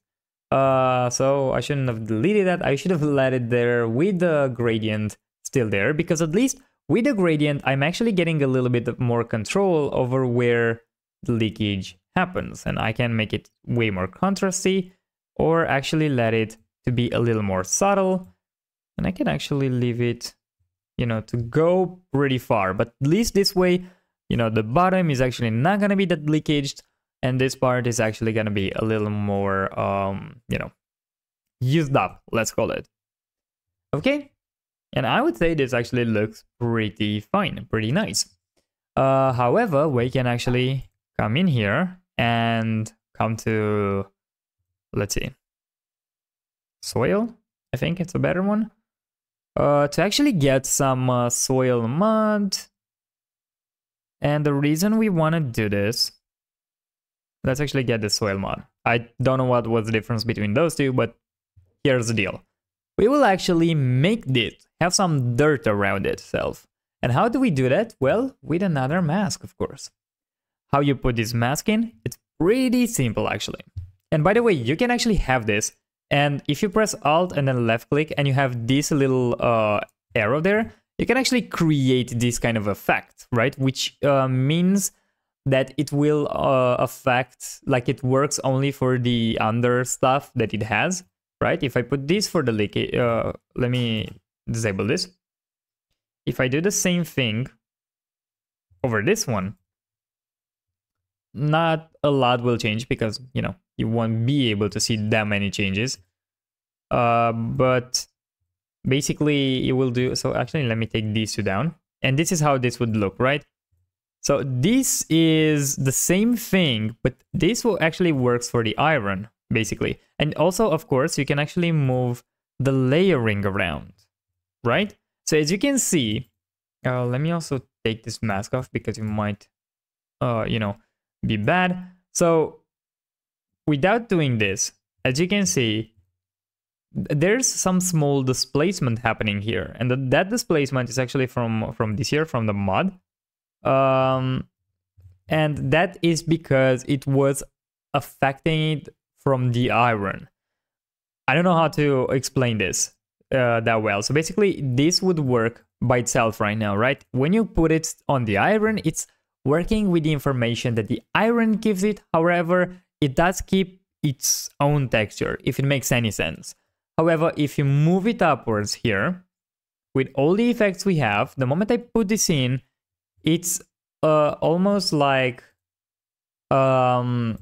Uh, so I shouldn't have deleted that. I should have let it there with the gradient still there because at least with the gradient, I'm actually getting a little bit more control over where the leakage happens and I can make it way more contrasty or actually let it to be a little more subtle. And I can actually leave it, you know, to go pretty far. But at least this way, you know, the bottom is actually not going to be that leakaged. And this part is actually going to be a little more, um, you know, used up, let's call it. Okay. And I would say this actually looks pretty fine, pretty nice. Uh, however, we can actually come in here and come to, let's see, soil. I think it's a better one. Uh, to actually get some uh, soil mud. And the reason we want to do this, let's actually get the soil mod. I don't know what was the difference between those two, but here's the deal. We will actually make this, have some dirt around itself. And how do we do that? Well, with another mask, of course. How you put this mask in? It's pretty simple, actually. And by the way, you can actually have this and if you press Alt and then left click and you have this little uh, arrow there, you can actually create this kind of effect, right? Which uh, means that it will uh, affect, like it works only for the under stuff that it has, right? If I put this for the leak, uh, let me disable this. If I do the same thing over this one, not a lot will change because, you know, you won't be able to see that many changes. Uh, but basically it will do, so actually let me take these two down. And this is how this would look, right? So this is the same thing, but this will actually works for the iron, basically. And also, of course, you can actually move the layering around, right? So as you can see, uh, let me also take this mask off because it might, uh, you know, be bad. So without doing this, as you can see, there's some small displacement happening here, and that, displacement is actually from from this here, from the mud. Um, and that is because it was affecting it from the iron. I don't know how to explain this uh, that well. So basically, this would work by itself right now, right? When you put it on the iron, it's working with the information that the iron gives it. However, it does keep its own texture, if it makes any sense. However, if you move it upwards here, with all the effects we have, the moment I put this in, it's uh, almost like um,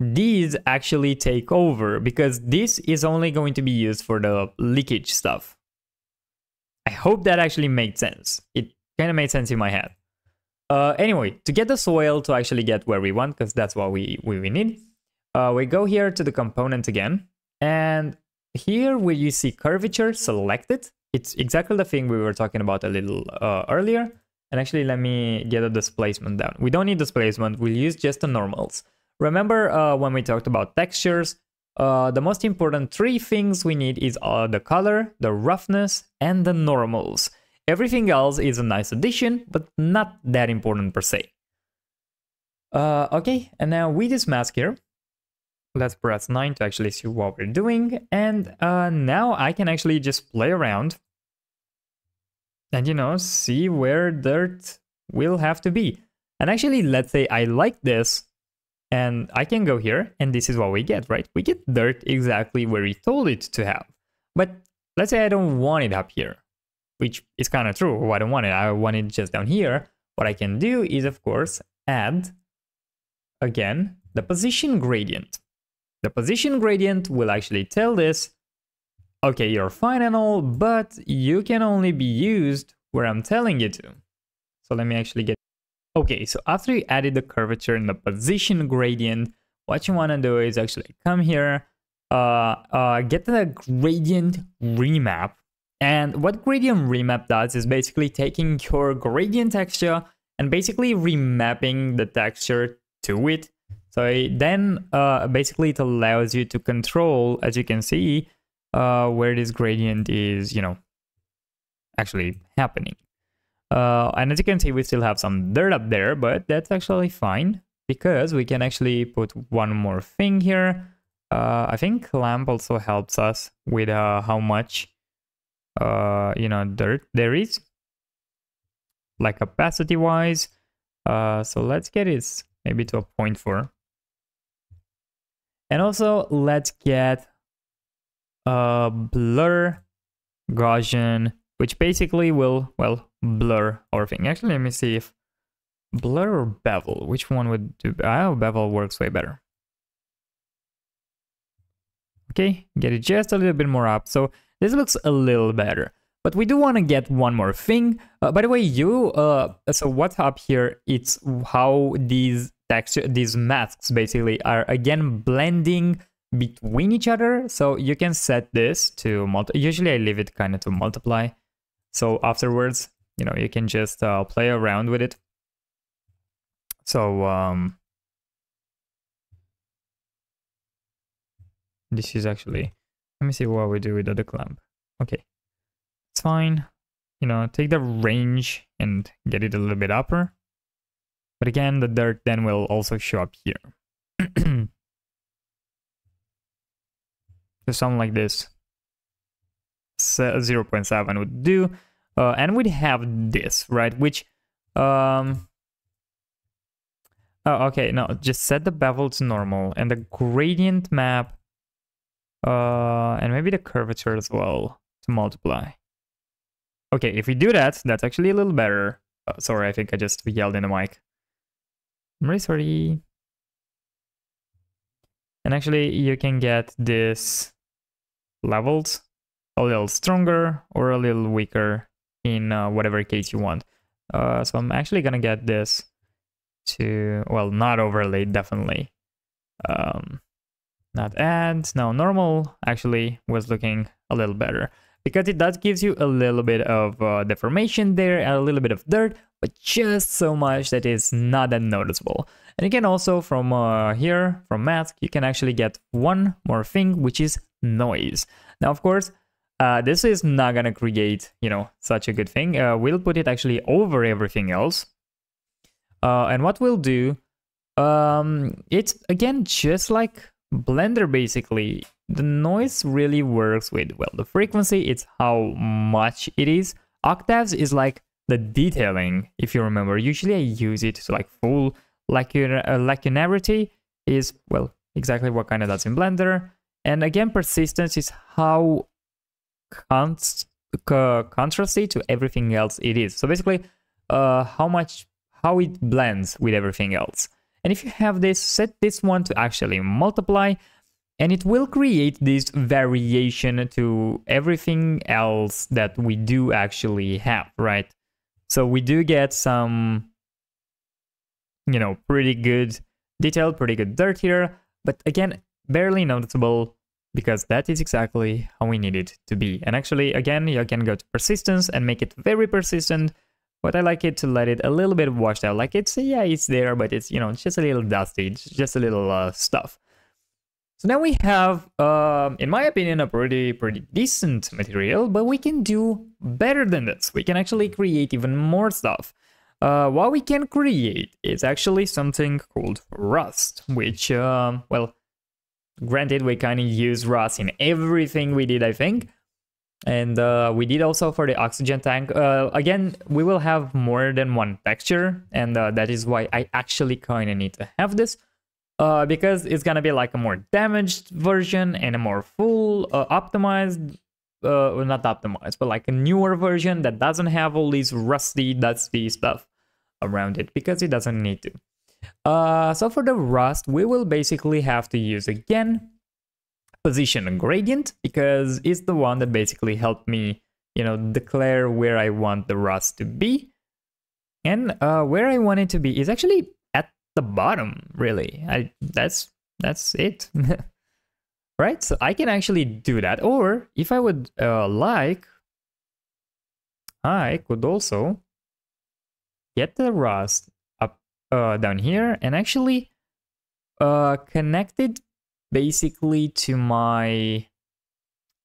these actually take over because this is only going to be used for the leakage stuff. I hope that actually made sense. It kind of made sense in my head. Uh, anyway, to get the soil to actually get where we want, because that's what we, we, we need, uh, we go here to the component again. And here where you see curvature selected, it's exactly the thing we were talking about a little uh, earlier. And actually, let me get a displacement down. We don't need displacement, we'll use just the normals. Remember uh, when we talked about textures, uh, the most important three things we need is uh, the color, the roughness, and the normals. Everything else is a nice addition, but not that important per se. Uh, okay, and now with this mask here, let's press 9 to actually see what we're doing. And uh, now I can actually just play around and, you know, see where dirt will have to be. And actually, let's say I like this, and I can go here, and this is what we get, right? We get dirt exactly where we told it to have. But let's say I don't want it up here, which is kind of true. I don't want it. I want it just down here. What I can do is, of course, add, again, the position gradient. The position gradient will actually tell this okay, you're fine and all, but you can only be used where I'm telling you to. So let me actually get... Okay, so after you added the curvature and the position gradient, what you want to do is actually come here, uh, uh, get the gradient remap. And what gradient remap does is basically taking your gradient texture and basically remapping the texture to it. So then uh, basically it allows you to control, as you can see, uh, where this gradient is, you know, actually happening. Uh, and as you can see, we still have some dirt up there, but that's actually fine because we can actually put one more thing here. Uh, I think clamp also helps us with uh, how much, uh, you know, dirt there is, like capacity wise. Uh, so let's get it maybe to a point four. And also let's get uh, blur Gaussian, which basically will, well, blur our thing. Actually, let me see if blur or bevel, which one would do? Oh, bevel works way better. Okay, get it just a little bit more up. So this looks a little better. But we do want to get one more thing. Uh, by the way, you, uh, so what's up here, it's how these texture, these masks basically are again blending between each other. So you can set this to multi. Usually I leave it kind of to multiply. So afterwards, you know, you can just uh, play around with it. So um, this is actually. Let me see what we do with the clamp. Okay, it's fine. You know, take the range and get it a little bit upper. But again, the dirt then will also show up here. So something like this. 0 0.7 would do. Uh, and we'd have this, right? Which, um, oh, okay, no, just set the bevel to normal and the gradient map, uh, and maybe the curvature as well to multiply. Okay, if we do that, that's actually a little better. Uh, sorry, I think I just yelled in the mic. I'm really sorry. And actually, you can get this leveled a little stronger or a little weaker in uh, whatever case you want. Uh, so I'm actually gonna get this to, well, not overlaid, definitely. Um, not add, no, normal actually was looking a little better because it does gives you a little bit of uh, deformation there a little bit of dirt, but just so much that is not that noticeable. And you can also from uh, here, from mask, you can actually get one more thing, which is noise. Now, of course, uh, this is not gonna create, you know, such a good thing. Uh, we'll put it actually over everything else. Uh, and what we'll do, um, it's again just like Blender basically. The noise really works with, well, the frequency, it's how much it is. Octaves is like the detailing, if you remember. Usually I use it to like full lacunarity uh, is, well, exactly what kind of that's in Blender. And again, persistence is how const contrasty to everything else it is. So basically, uh, how much, how it blends with everything else. And if you have this, set this one to actually multiply, and it will create this variation to everything else that we do actually have, right? So we do get some, you know, pretty good detail, pretty good dirt here, but again, barely noticeable because that is exactly how we need it to be. And actually, again, you can go to persistence and make it very persistent, but I like it to let it a little bit washed out. Like it's, yeah, it's there, but it's, you know, just a little dusty, just a little uh, stuff. So now we have, um, in my opinion, a pretty, pretty decent material, but we can do better than this. We can actually create even more stuff. Uh, what we can create is actually something called Rust, which, uh, well, granted, we kind of use Rust in everything we did, I think. And uh, we did also for the oxygen tank. Uh, again, we will have more than one texture, and uh, that is why I actually kind of need to have this. Uh, because it's gonna be like a more damaged version and a more full, optimized, uh, well, not optimized, but like a newer version that doesn't have all these rusty, dusty stuff around it because it doesn't need to. Uh, so for the rust, we will basically have to use again position gradient because it's the one that basically helped me, you know, declare where I want the rust to be. And uh, where I want it to be is actually at the bottom, really. I that's that's it. right? So I can actually do that. Or if I would uh, like, I could also get the rust up uh, down here and actually uh, connect it basically to my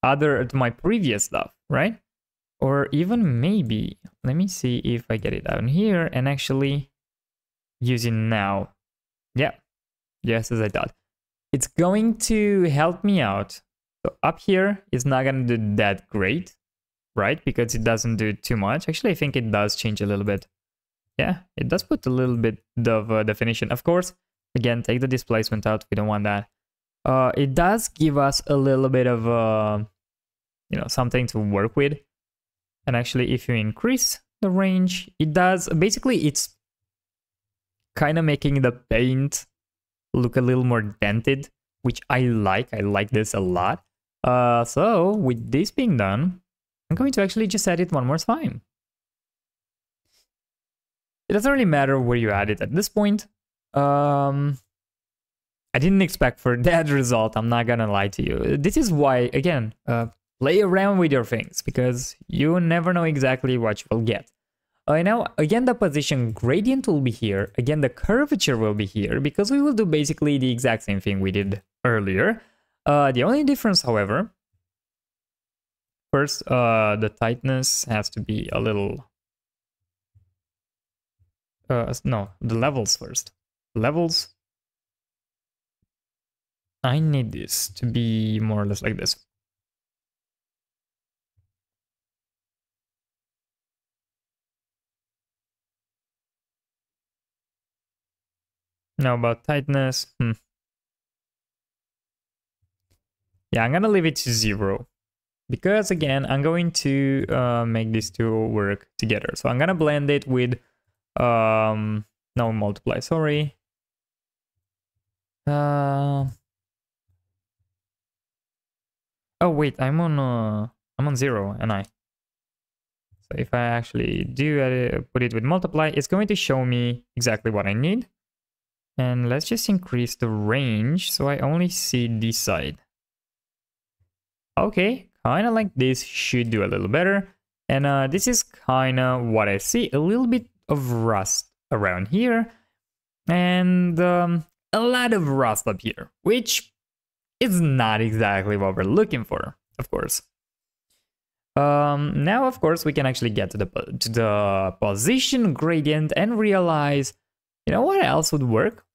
other to my previous stuff, right? Or even maybe, let me see if I get it down here and actually use it now. Yeah, yes, as I thought. It's going to help me out. So up here is not going to do that great, right? Because it doesn't do too much. Actually, I think it does change a little bit. Yeah, it does put a little bit of uh, definition. Of course, again, take the displacement out. We don't want that. Uh, it does give us a little bit of, uh, you know, something to work with. And actually, if you increase the range, it does, basically, it's kind of making the paint look a little more dented, which I like. I like this a lot. Uh, so with this being done, I'm going to actually just add it one more time. It doesn't really matter where you add it at this point. Um, I didn't expect for that result, I'm not gonna lie to you. This is why, again, uh, play around with your things, because you never know exactly what you will get. Uh, now, again, the position gradient will be here. Again, the curvature will be here, because we will do basically the exact same thing we did earlier. Uh, the only difference, however, first, uh, the tightness has to be a little uh, no, the levels first. Levels. I need this to be more or less like this. Now about tightness, hmm. Yeah, I'm gonna leave it to zero. Because again, I'm going to uh, make these two work together. So I'm gonna blend it with um, no multiply, sorry. Uh, oh wait, I'm on uh, I'm on zero, and I. So if I actually do put it with multiply, it's going to show me exactly what I need. And let's just increase the range so I only see this side. Okay, kind of like this should do a little better. And uh, this is kind of what I see, a little bit of rust around here and um, a lot of rust up here, which is not exactly what we're looking for, of course. Um, now, of course, we can actually get to the, to the position gradient and realize, you know what else would work?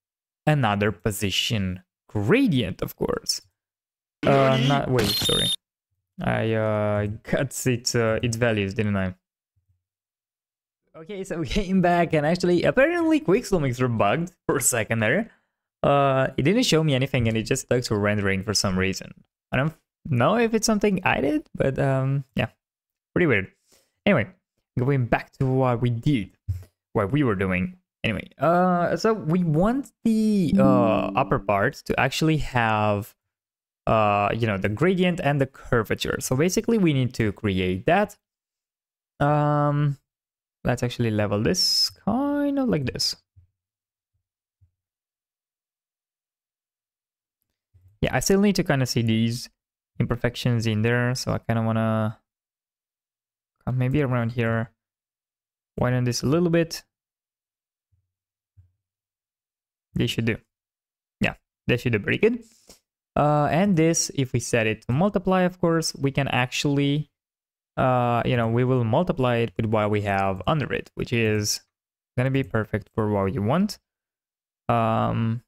Another position gradient, of course. Uh, not, wait, sorry. I uh, got its, uh, its values, didn't I? Okay, so we came back and actually, apparently Quixel Mixer bugged for a second there. Uh, it didn't show me anything and it just stuck to rendering for some reason. I don't know if it's something I did, but um, yeah, pretty weird. Anyway, going back to what we did, what we were doing. Anyway, uh, so we want the uh, upper part to actually have, uh, you know, the gradient and the curvature. So basically, we need to create that. Um, let's actually level this kind of like this. Yeah, I still need to kind of see these imperfections in there, so I kind of want to come maybe around here, widen this a little bit. They should do. Yeah, they should do pretty good. Uh, and this, if we set it to multiply, of course, we can actually uh, you know, we will multiply it with what we have under it, which is going to be perfect for what you want. Um,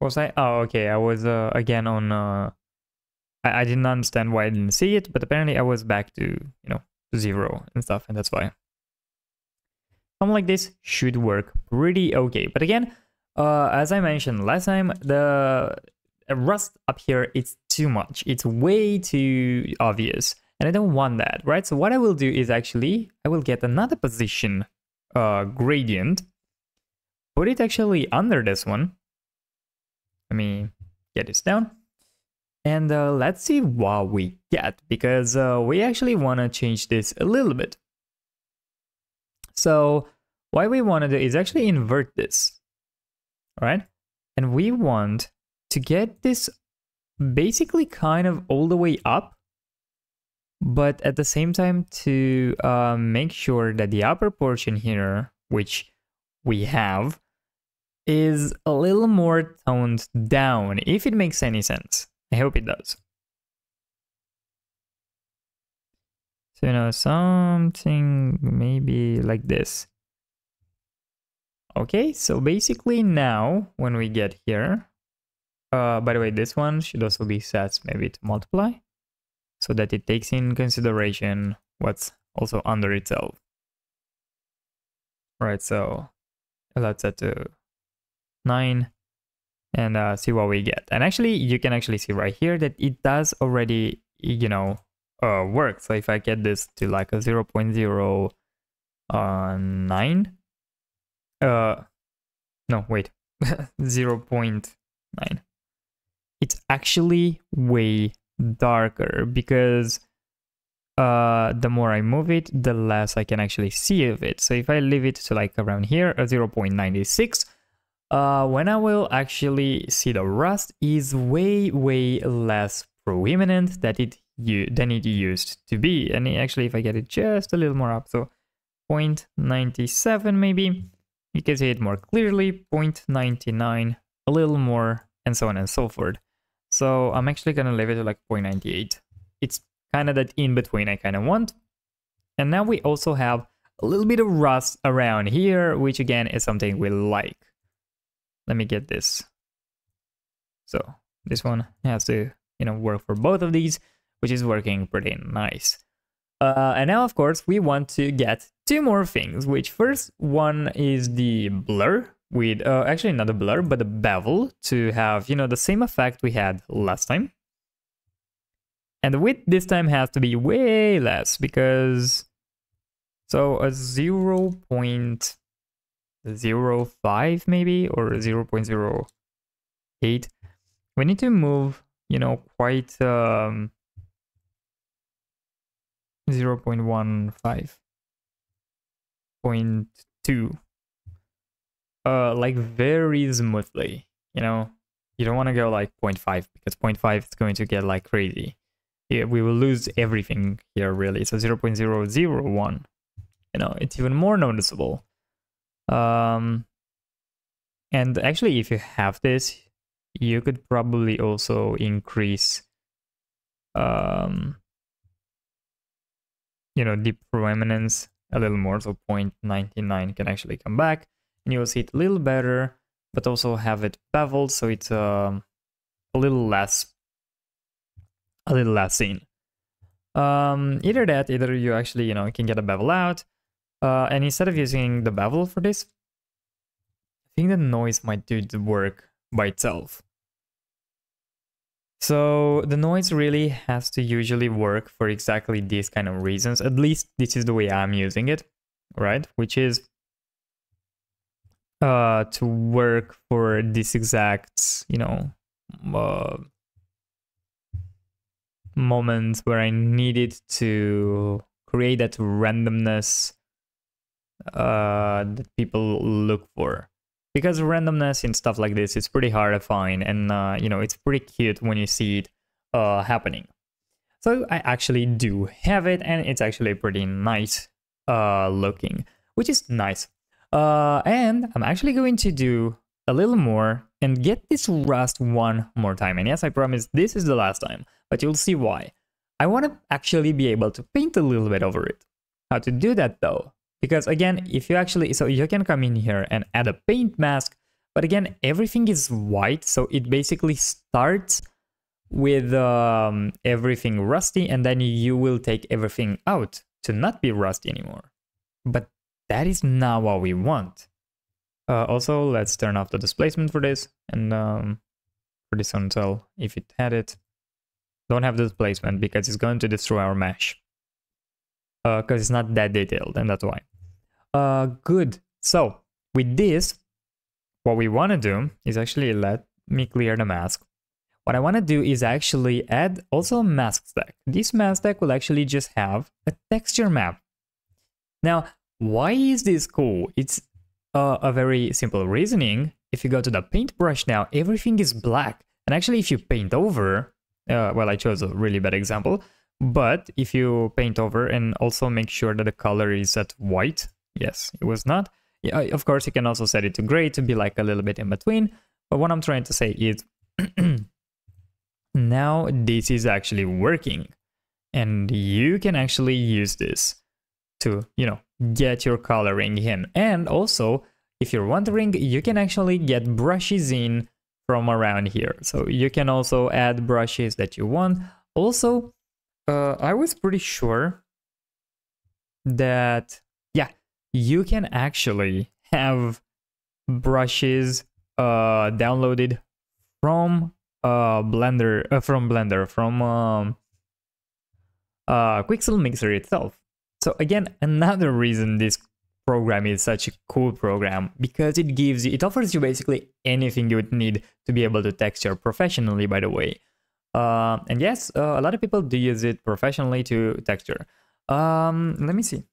was I? Oh, okay. I was uh, again on. Uh, I, I didn't understand why I didn't see it, but apparently I was back to you know zero and stuff, and that's why something like this should work pretty okay. But again, uh, as I mentioned last time, the rust up here it's too much. It's way too obvious, and I don't want that, right? So what I will do is actually I will get another position uh, gradient, put it actually under this one. Let me get this down. And uh, let's see what we get, because uh, we actually want to change this a little bit. So what we want to do is actually invert this, right? And we want to get this basically kind of all the way up, but at the same time to uh, make sure that the upper portion here, which we have, is a little more toned down, if it makes any sense. I hope it does. So, you know, something maybe like this. Okay, so basically now when we get here, uh, by the way, this one should also be set maybe to multiply so that it takes in consideration what's also under itself. Right, so let's set to 9 and uh, see what we get. And actually, you can actually see right here that it does already, you know, uh, work. So if I get this to like a 0 0.09, uh, uh, no, wait, 0 0.9. It's actually way darker because uh, the more I move it, the less I can actually see of it. So if I leave it to like around here, a 0 0.96, uh, when I will actually see the rust is way, way less proeminent that it you than it used to be. And actually, if I get it just a little more up, so 0.97 maybe, you can see it more clearly, 0.99, a little more, and so on and so forth. So I'm actually gonna leave it at like 0.98. It's kind of that in between I kind of want. And now we also have a little bit of rust around here, which again is something we like. Let me get this. So this one has to, you know, work for both of these which is working pretty nice. Uh, and now, of course, we want to get two more things, which first one is the blur with, uh, actually not a blur, but a bevel to have, you know, the same effect we had last time. And the width this time has to be way less because, so a 0 0.05 maybe, or 0 0.08. We need to move, you know, quite, um, 0 0.15 0.2 uh like very smoothly you know you don't want to go like 0.5 because 0.5 is going to get like crazy yeah, we will lose everything here really. So 0.001, you know, it's even more noticeable. Um, and actually, if you have this, you could probably also increase, um, you know, the preeminence a little more. So 0.99 can actually come back and you'll see it a little better, but also have it beveled. So it's um, a little less, a little less seen. Um, either that, either you actually, you know, can get a bevel out. Uh, and instead of using the bevel for this, I think the noise might do the work by itself. So the noise really has to usually work for exactly these kind of reasons. At least this is the way I'm using it, right? Which is uh, to work for this exact, you know, uh, moment where I needed to create that randomness uh, that people look for because randomness in stuff like this is pretty hard to find and uh, you know it's pretty cute when you see it uh, happening. So i actually do have it and it's actually pretty nice uh, looking which is nice. Uh, and i'm actually going to do a little more and get this rust one more time. And yes i promise this is the last time but you'll see why. I want to actually be able to paint a little bit over it. How to do that though because again, if you actually, so you can come in here and add a paint mask, but again, everything is white. So it basically starts with um, everything rusty and then you will take everything out to not be rusty anymore. But that is not what we want. Uh, also, let's turn off the displacement for this and um, for this until if it had it, don't have the displacement because it's going to destroy our mesh because uh, it's not that detailed and that's why. Uh, good. So with this, what we want to do is actually let me clear the mask. What I want to do is actually add also a mask stack. This mask stack will actually just have a texture map. Now, why is this cool? It's uh, a very simple reasoning. If you go to the paintbrush now, everything is black. And actually, if you paint over, uh, well, I chose a really bad example, but if you paint over and also make sure that the color is at white, yes, it was not. Yeah, of course, you can also set it to gray to be like a little bit in between. But what I'm trying to say is now this is actually working and you can actually use this to, you know, get your coloring in. And also, if you're wondering, you can actually get brushes in from around here. So you can also add brushes that you want. Also, uh, I was pretty sure that, you can actually have brushes uh, downloaded from uh, Blender, uh, from Blender, from um, uh, Quixel Mixer itself. So again, another reason this program is such a cool program because it gives you, it offers you basically anything you would need to be able to texture professionally, by the way. Uh, and yes, uh, a lot of people do use it professionally to texture. Um, let me see.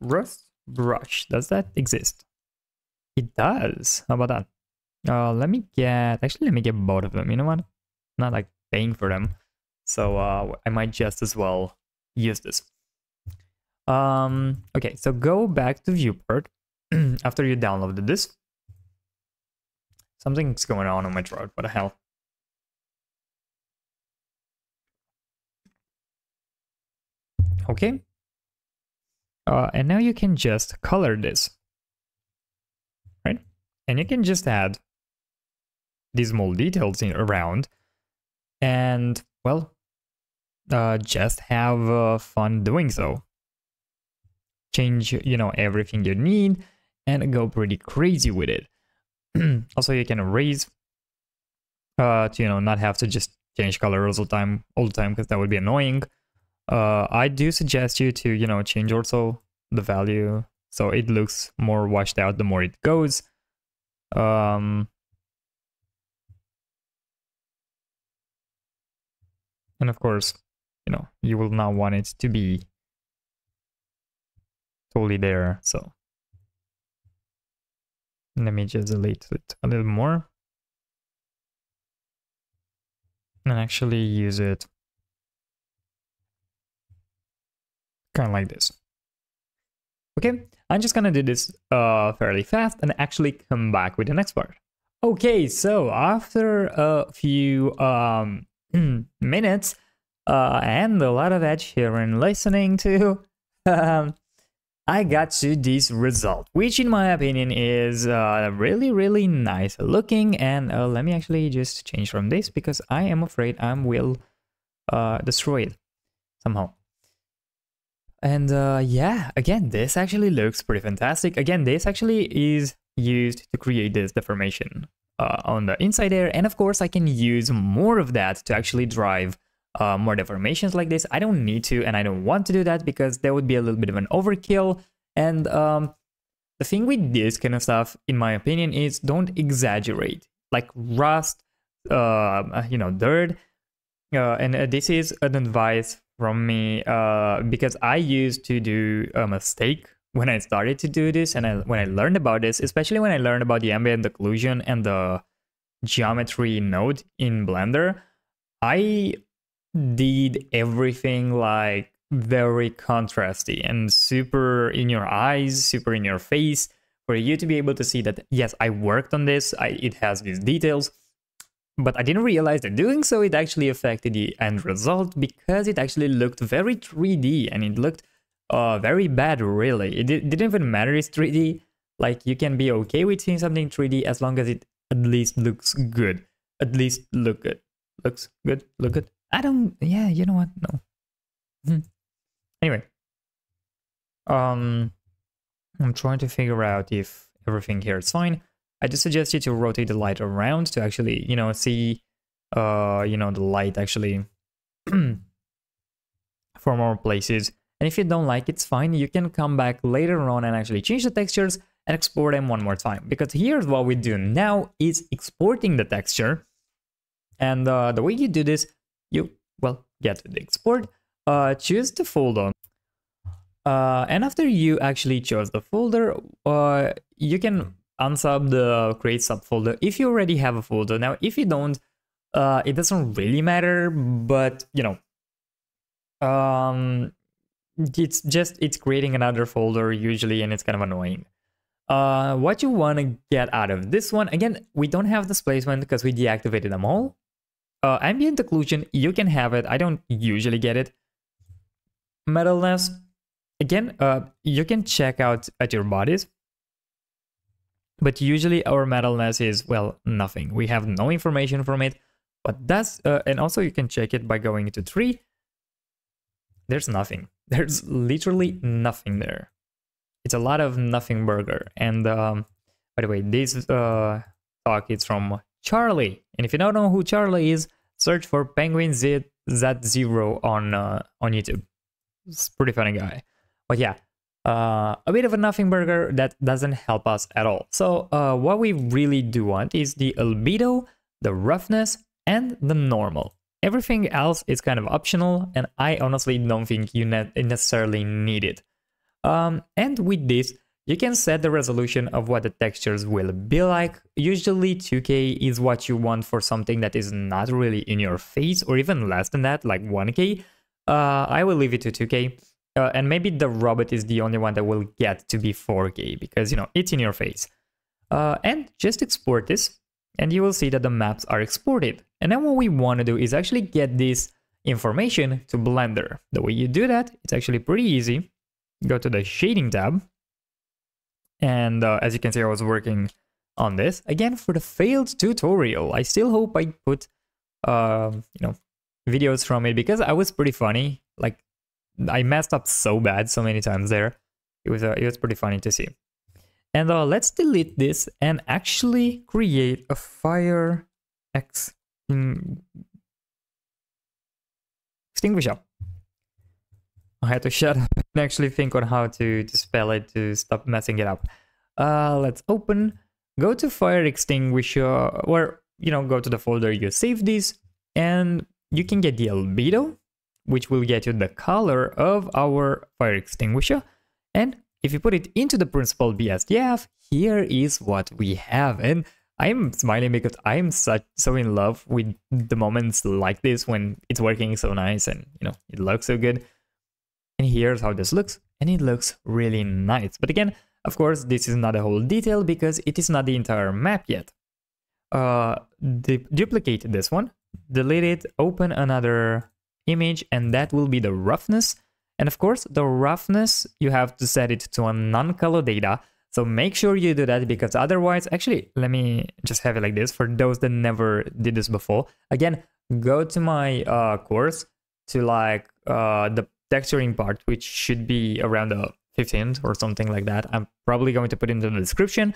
Rust brush, does that exist? It does. How about that? Uh, let me get, actually, let me get both of them. You know what? not like paying for them. So uh, I might just as well use this. Um, okay, so go back to viewport after you downloaded this. Something's going on on my throat. What the hell? Okay. Uh, and now you can just color this, right? And you can just add these small details in, around and, well, uh, just have uh, fun doing so. Change, you know, everything you need and go pretty crazy with it. also, you can erase uh, to, you know, not have to just change color all the time, all the time, because that would be annoying. Uh, I do suggest you to, you know, change also the value so it looks more washed out the more it goes. Um, and of course, you know, you will not want it to be totally there. So let me just delete it a little more and actually use it kind of like this. Okay, I'm just gonna do this uh, fairly fast and actually come back with the next part. Okay, so after a few um, minutes uh, and a lot of edge here and listening to, um, I got to this result, which in my opinion is uh, really, really nice looking. And uh, let me actually just change from this because I am afraid I will uh, destroy it somehow. And uh, yeah, again, this actually looks pretty fantastic. Again, this actually is used to create this deformation uh, on the inside there. And of course, I can use more of that to actually drive uh, more deformations like this. I don't need to, and I don't want to do that because there would be a little bit of an overkill. And um, the thing with this kind of stuff, in my opinion, is don't exaggerate. Like rust, uh, you know, dirt. Uh, and uh, this is an advice from me uh, because I used to do a mistake when I started to do this and I, when I learned about this, especially when I learned about the ambient occlusion and the geometry node in Blender, I did everything like very contrasty and super in your eyes, super in your face, for you to be able to see that, yes, I worked on this, I, it has these details, but I didn't realize that doing so, it actually affected the end result because it actually looked very 3D and it looked uh, very bad, really. It didn't even matter it's 3D. Like, you can be okay with seeing something 3D as long as it at least looks good. At least look good. Looks good, look good. I don't, yeah, you know what? No. Hmm. Anyway. Um, I'm trying to figure out if everything here is fine. I just suggest you to rotate the light around to actually, you know, see, uh, you know, the light actually for more places. And if you don't like it's fine. You can come back later on and actually change the textures and export them one more time. Because here's what we do now is exporting the texture. And uh, the way you do this, you, well, get the export, uh, choose the folder. Uh, and after you actually chose the folder, uh, you can unsub the create subfolder if you already have a folder. Now, if you don't, uh, it doesn't really matter, but you know, um, it's just it's creating another folder usually, and it's kind of annoying. Uh, what you want to get out of this one, again, we don't have displacement because we deactivated them all. Uh, ambient occlusion, you can have it. I don't usually get it. Metalness, again, uh, you can check out at your bodies but usually our metalness is, well, nothing. We have no information from it, but that's, uh, and also you can check it by going to tree. There's nothing. There's literally nothing there. It's a lot of nothing burger. And um, by the way, this uh, talk is from Charlie. And if you don't know who Charlie is, search for Penguin Z Z0 on uh, on YouTube. It's pretty funny guy. But yeah, uh, a bit of a nothing burger that doesn't help us at all. So uh, what we really do want is the albedo, the roughness, and the normal. Everything else is kind of optional, and I honestly don't think you ne necessarily need it. Um, and with this, you can set the resolution of what the textures will be like. Usually 2K is what you want for something that is not really in your face, or even less than that, like 1K. Uh, I will leave it to 2K. Uh, and maybe the robot is the only one that will get to be 4K because, you know, it's in your face. Uh, and just export this and you will see that the maps are exported. And then what we want to do is actually get this information to Blender. The way you do that, it's actually pretty easy. Go to the shading tab. And uh, as you can see, I was working on this. Again, for the failed tutorial, I still hope I put, uh, you know, videos from it because I was pretty funny. Like I messed up so bad so many times there. It was uh, it was pretty funny to see. And uh, let's delete this and actually create a fire X extinguisher. I had to shut up and actually think on how to, to spell it to stop messing it up. Uh, let's open, go to fire extinguisher, or, you know, go to the folder you saved this, and you can get the albedo, which will get you the color of our fire extinguisher. And if you put it into the Principled BSDF, here is what we have. And I'm smiling because I'm such so in love with the moments like this when it's working so nice and you know it looks so good. And here's how this looks. And it looks really nice. But again, of course, this is not a whole detail because it is not the entire map yet. Uh, duplicate this one, delete it, open another image, and that will be the roughness. And of course, the roughness, you have to set it to a non-color data. So make sure you do that because otherwise, actually, let me just have it like this for those that never did this before. Again, go to my uh, course to like uh, the texturing part, which should be around the 15th or something like that. I'm probably going to put it in the description.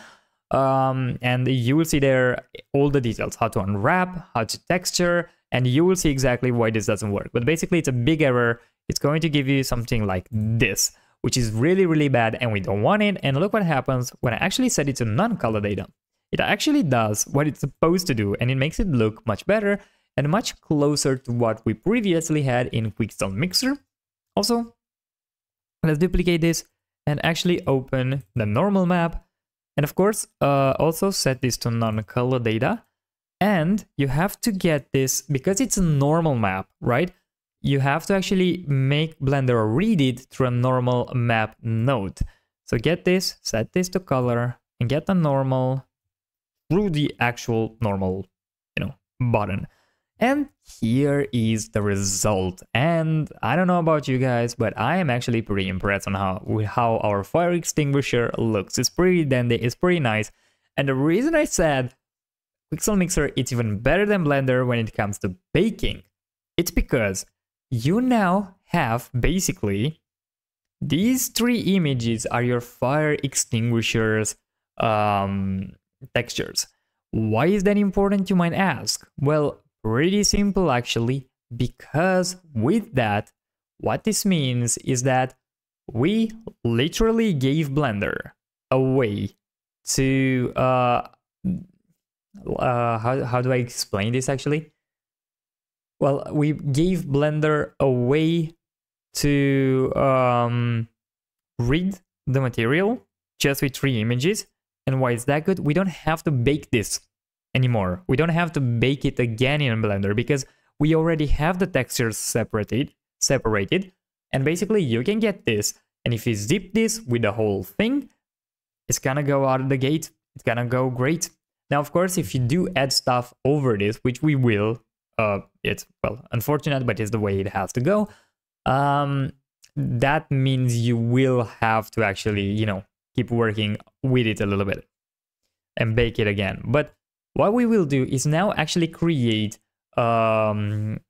Um, and you will see there all the details, how to unwrap, how to texture, and you will see exactly why this doesn't work. But basically, it's a big error. It's going to give you something like this, which is really, really bad, and we don't want it. And look what happens when I actually set it to non-color data. It actually does what it's supposed to do, and it makes it look much better and much closer to what we previously had in Quixel Mixer. Also, let's duplicate this and actually open the normal map. And of course, uh, also set this to non-color data. And you have to get this, because it's a normal map, right? You have to actually make Blender read it through a normal map node. So get this, set this to color, and get the normal through the actual normal, you know, button. And here is the result. And I don't know about you guys, but I am actually pretty impressed on how, how our fire extinguisher looks. It's pretty dandy, it's pretty nice. And the reason I said Quixel Mixer is even better than Blender when it comes to baking, it's because you now have basically these three images are your fire extinguishers um, textures. Why is that important, you might ask? Well, Pretty simple actually, because with that, what this means is that we literally gave Blender a way to, uh, uh, how, how do I explain this actually? Well, we gave Blender a way to um, read the material just with three images. And why is that good? We don't have to bake this anymore. We don't have to bake it again in Blender because we already have the textures separated, separated. And basically you can get this. And if you zip this with the whole thing, it's gonna go out of the gate. It's gonna go great. Now, of course, if you do add stuff over this, which we will, uh, it's, well, unfortunate, but it's the way it has to go. Um, that means you will have to actually, you know, keep working with it a little bit and bake it again. But what we will do is now actually create um,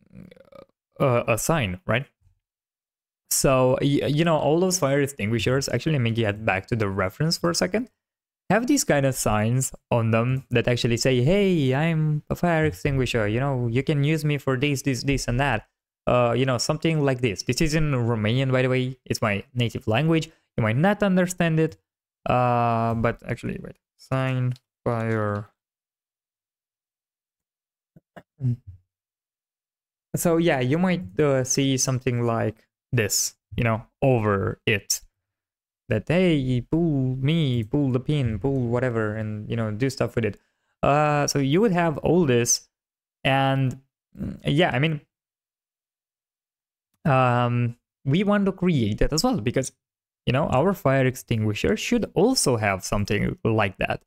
a, a sign, right? So, you know, all those fire extinguishers, actually, let me get back to the reference for a second, have these kind of signs on them that actually say, hey, I'm a fire extinguisher, you know, you can use me for this, this, this, and that. Uh, you know, something like this. This is in Romanian, by the way. It's my native language. You might not understand it, uh, but actually, wait, sign fire so yeah, you might uh, see something like this, you know, over it. That hey, pull me, pull the pin, pull whatever, and you know, do stuff with it. Uh, so you would have all this, and mm, yeah, I mean, um, we want to create that as well because you know our fire extinguisher should also have something like that.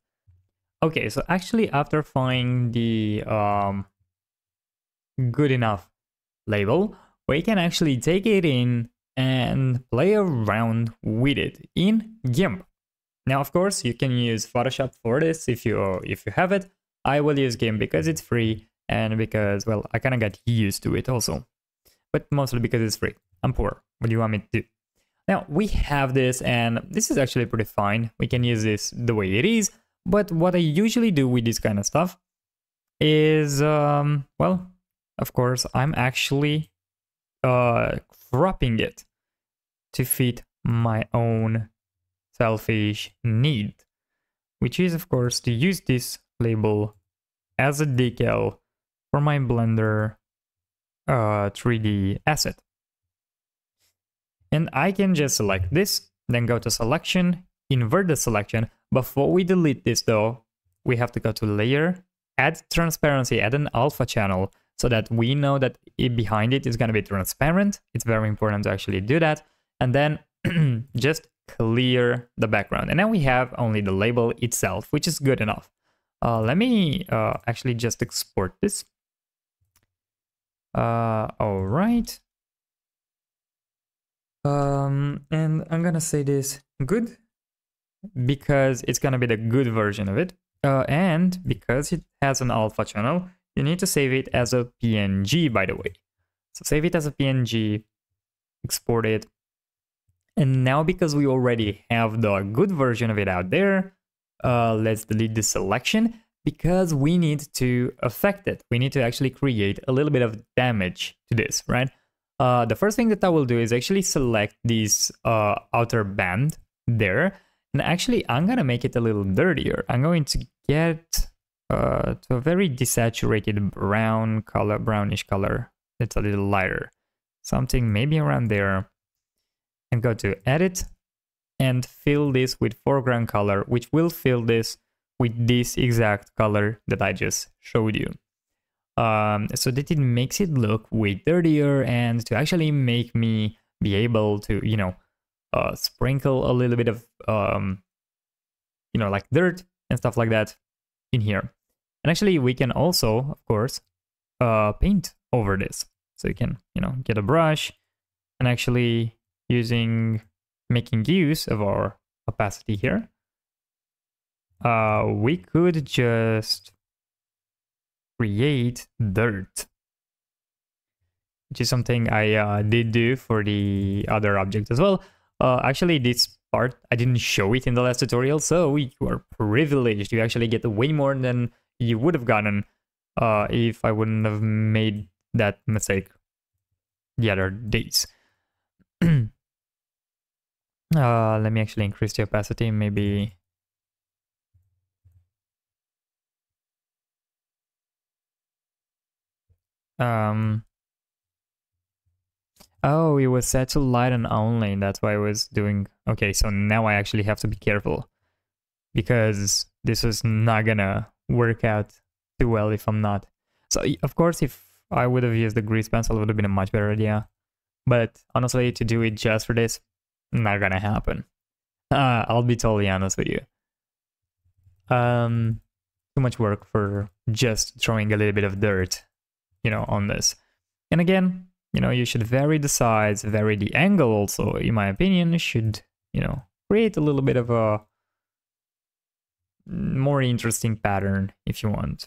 Okay, so actually, after finding the um good enough label, we can actually take it in and play around with it in GIMP. Now, of course, you can use Photoshop for this if you if you have it. I will use GIMP because it's free and because, well, I kind of got used to it also. But mostly because it's free. I'm poor. What do you want me to do? Now, we have this and this is actually pretty fine. We can use this the way it is. But what I usually do with this kind of stuff is, um, well, of course, I'm actually uh, cropping it to fit my own selfish need, which is, of course, to use this label as a decal for my Blender uh, 3D asset. And I can just select this, then go to selection, invert the selection. Before we delete this though, we have to go to layer, add transparency, add an alpha channel, so that we know that it, behind it is going to be transparent. It's very important to actually do that. and then just clear the background. And now we have only the label itself, which is good enough. Uh, let me uh, actually just export this. Uh, all right. Um, and I'm gonna say this good because it's gonna be the good version of it. Uh, and because it has an alpha channel, you need to save it as a PNG, by the way. So save it as a PNG, export it. And now because we already have the good version of it out there, uh, let's delete this selection because we need to affect it. We need to actually create a little bit of damage to this, right? Uh, the first thing that I will do is actually select this uh, outer band there. And actually, I'm going to make it a little dirtier. I'm going to get uh, to a very desaturated brown color, brownish color. It's a little lighter. Something maybe around there. And go to edit and fill this with foreground color, which will fill this with this exact color that I just showed you. Um, so that it makes it look way dirtier and to actually make me be able to, you know, uh, sprinkle a little bit of, um, you know, like dirt and stuff like that in here. And actually we can also, of course, uh, paint over this. So you can, you know, get a brush and actually using, making use of our opacity here, uh, we could just create dirt, which is something I uh, did do for the other object as well. Uh, actually, this part, I didn't show it in the last tutorial, so you are privileged. You actually get way more than you would have gotten uh, if I wouldn't have made that mistake the other days. uh, let me actually increase the opacity, maybe Um. Oh, it was set to lighten only. That's why I was doing. Okay, so now I actually have to be careful because this is not gonna work out too well if I'm not. So of course, if I would have used the grease pencil, it would have been a much better idea. But honestly, to do it just for this, not gonna happen. Uh, I'll be totally honest with you. Um, too much work for just throwing a little bit of dirt you know, on this. And again, you know, you should vary the size, vary the angle also, in my opinion, should, you know, create a little bit of a more interesting pattern if you want.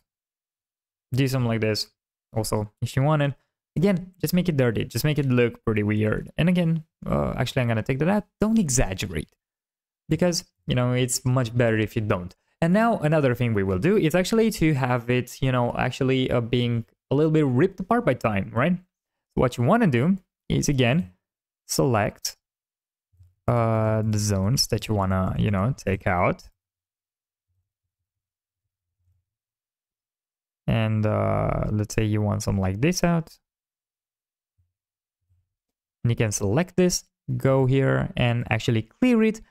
Do something like this also if you want it. Again, just make it dirty, just make it look pretty weird. And again, uh, actually I'm gonna take that out, don't exaggerate. Because, you know, it's much better if you don't. And now another thing we will do is actually to have it, you know, actually uh, being a little bit ripped apart by time, right? What you want to do is again, select uh, the zones that you want to, you know, take out. And uh, let's say you want some like this out. And you can select this, go here and actually clear it.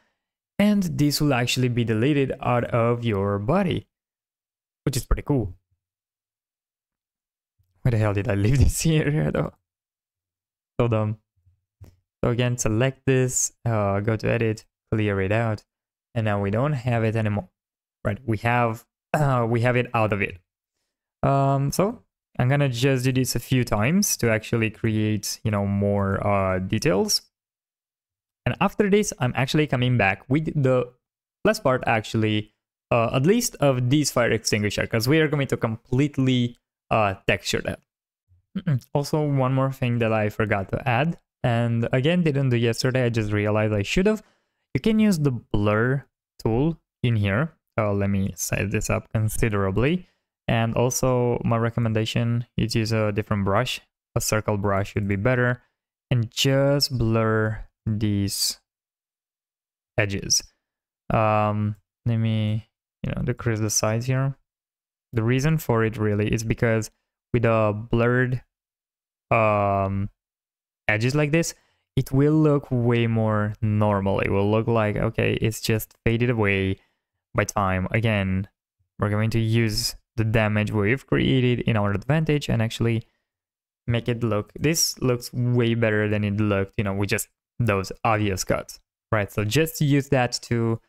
And this will actually be deleted out of your body, which is pretty cool. Where the hell did I leave this here though? So dumb. So again, select this, uh, go to edit, clear it out, and now we don't have it anymore. Right, we have uh, we have it out of it. Um, so I'm gonna just do this a few times to actually create, you know, more uh, details. And after this, I'm actually coming back with the last part actually, uh, at least of this fire extinguisher, because we are going to completely uh, texture that. Also, one more thing that I forgot to add, and again, didn't do yesterday, I just realized I should have. You can use the blur tool in here. Uh, let me size this up considerably. And also, my recommendation is use a different brush. A circle brush would be better. And just blur these edges. Um, let me, you know, decrease the size here. The reason for it really is because with a blurred um, edges like this, it will look way more normal. It will look like, okay, it's just faded away by time. Again, we're going to use the damage we've created in our advantage and actually make it look, this looks way better than it looked, you know, with just those obvious cuts, right? So just use that to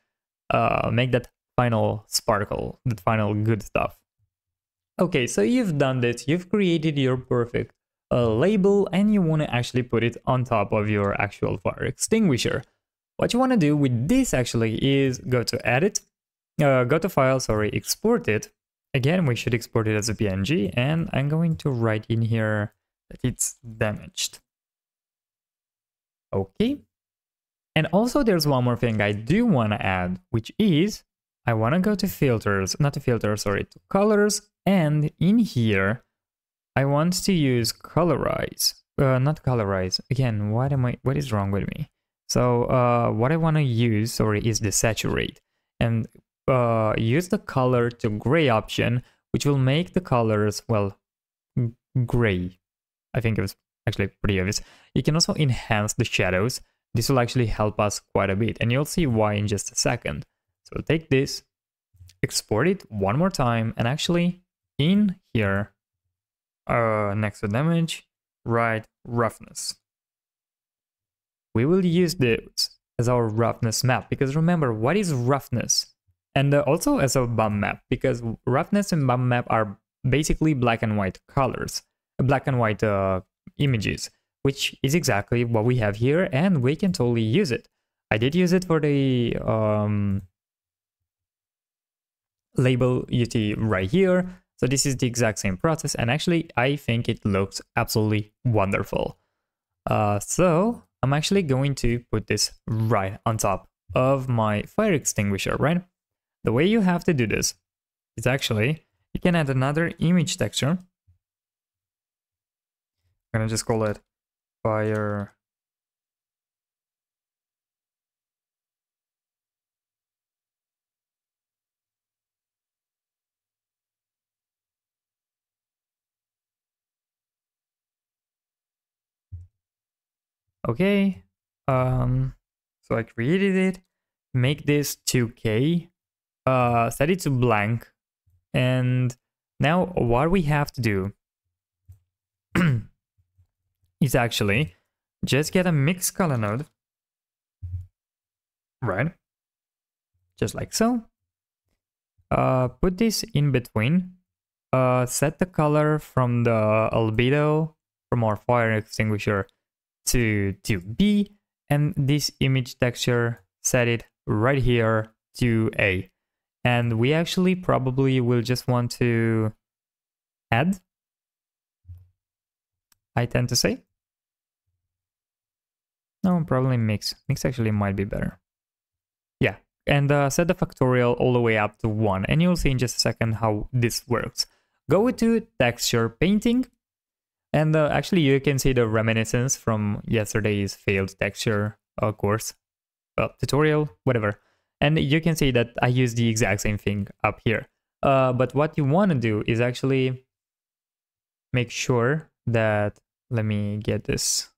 uh, make that final sparkle, the final good stuff. Okay, so you've done this, you've created your perfect uh, label and you want to actually put it on top of your actual fire extinguisher. What you want to do with this actually is go to edit, uh, go to file, sorry, export it. Again, we should export it as a PNG and I'm going to write in here that it's damaged. Okay. And also there's one more thing I do want to add, which is I want to go to filters, not to filters, sorry, to colors. And in here, I want to use colorize, uh, not colorize. Again, what am I, what is wrong with me? So uh, what I want to use, sorry, is the saturate and uh, use the color to gray option, which will make the colors, well, gray. I think it was actually pretty obvious. You can also enhance the shadows. This will actually help us quite a bit and you'll see why in just a second. So take this, export it one more time and actually in here, uh, next to damage, right roughness. We will use this as our roughness map because remember, what is roughness? And uh, also as a bump map because roughness and bump map are basically black and white colors, black and white uh, images, which is exactly what we have here, and we can totally use it. I did use it for the um, label UT right here. So this is the exact same process, and actually I think it looks absolutely wonderful. Uh, so I'm actually going to put this right on top of my fire extinguisher, right? The way you have to do this is actually, you can add another image texture I'm gonna just call it fire Okay, um, so I created it, make this 2K, uh, set it to blank, and now what we have to do is actually just get a mix color node, right? Just like so. Uh, put this in between. Uh, set the color from the albedo from our fire extinguisher to, to B, and this image texture, set it right here to A. And we actually probably will just want to add, I tend to say. No, probably mix. Mix actually might be better. Yeah, and uh, set the factorial all the way up to 1, and you'll see in just a second how this works. Go to texture painting, and uh, actually you can see the reminiscence from yesterday's failed texture uh, course, well, tutorial, whatever. And you can see that I use the exact same thing up here. Uh, but what you want to do is actually make sure that, let me get this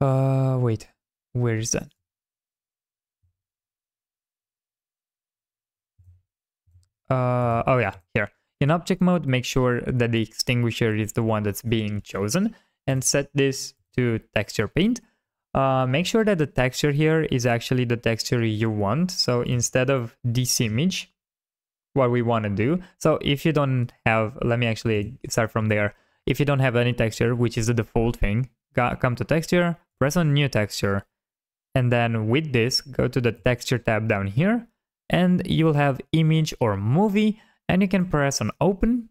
uh, wait, where is that? Uh, oh yeah, here. In object mode, make sure that the extinguisher is the one that's being chosen and set this to texture paint. Uh, make sure that the texture here is actually the texture you want. So instead of this image, what we want to do. So if you don't have, let me actually start from there. If you don't have any texture, which is the default thing, come to texture, press on new texture. And then with this, go to the texture tab down here and you will have image or movie and you can press on open,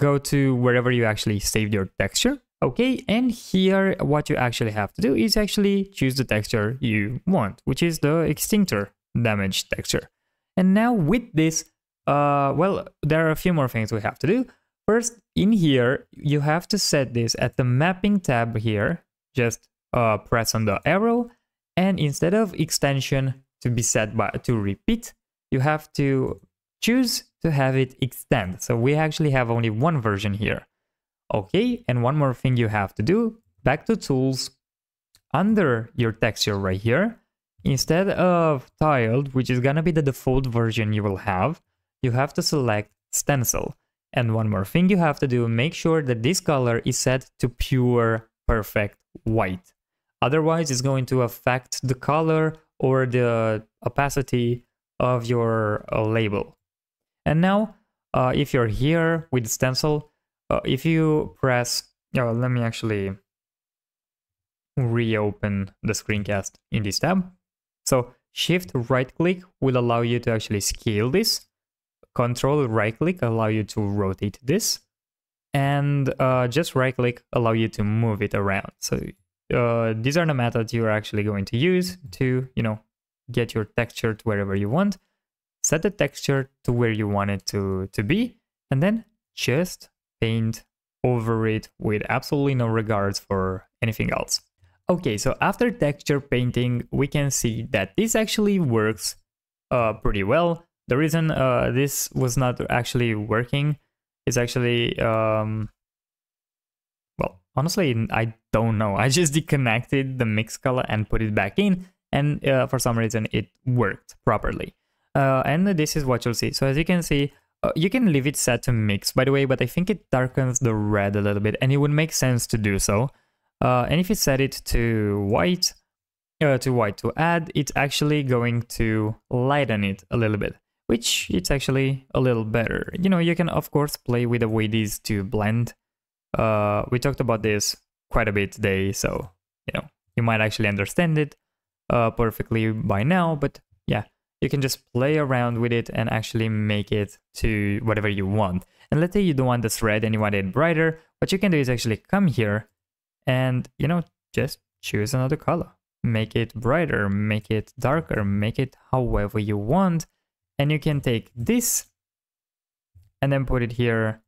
go to wherever you actually saved your texture. Okay, and here what you actually have to do is actually choose the texture you want, which is the extinctor damage texture. And now with this, uh, well, there are a few more things we have to do. First, in here, you have to set this at the mapping tab here, just uh, press on the arrow and instead of extension to be set by to repeat, you have to choose to have it extend. So we actually have only one version here. Okay, and one more thing you have to do, back to tools, under your texture right here, instead of tiled, which is gonna be the default version you will have, you have to select stencil. And one more thing you have to do, make sure that this color is set to pure perfect white. Otherwise, it's going to affect the color or the opacity of your uh, label. And now, uh, if you're here with stencil, uh, if you press, oh, let me actually reopen the screencast in this tab. So shift right click will allow you to actually scale this. Control right click allow you to rotate this. And uh, just right click allow you to move it around. So uh, these are the methods you're actually going to use to, you know, get your texture to wherever you want. Set the texture to where you want it to, to be. And then just paint over it with absolutely no regards for anything else. Okay, so after texture painting, we can see that this actually works uh, pretty well. The reason uh, this was not actually working is actually, um, well, honestly, I don't know. I just disconnected the mix color and put it back in, and uh, for some reason it worked properly. Uh, and this is what you'll see. So as you can see, uh, you can leave it set to mix, by the way, but I think it darkens the red a little bit, and it would make sense to do so. Uh, and if you set it to white, uh, to white to add, it's actually going to lighten it a little bit, which it's actually a little better. You know, you can of course play with the way these two blend. Uh, we talked about this quite a bit today, so you know you might actually understand it uh, perfectly by now. But yeah, you can just play around with it and actually make it to whatever you want. And let's say you don't want this red and you want it brighter, what you can do is actually come here and you know just choose another color. Make it brighter make it darker make it however you want. And you can take this and then put it here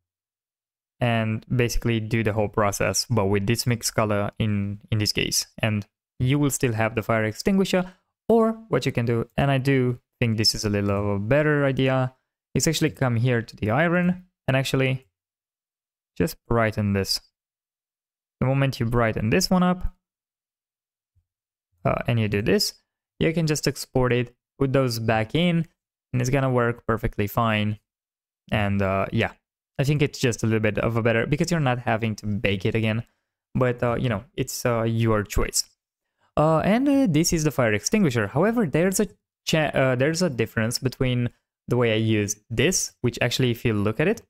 and basically do the whole process but with this mix color in in this case. And you will still have the fire extinguisher or what you can do and i do think this is a little of a better idea is actually come here to the iron and actually just brighten this the moment you brighten this one up, uh, and you do this, you can just export it, put those back in, and it's gonna work perfectly fine. And uh, yeah, I think it's just a little bit of a better, because you're not having to bake it again, but uh, you know, it's uh, your choice. Uh, and uh, this is the fire extinguisher. However, there's a there's a difference between the way I use this, which actually, if you look at it,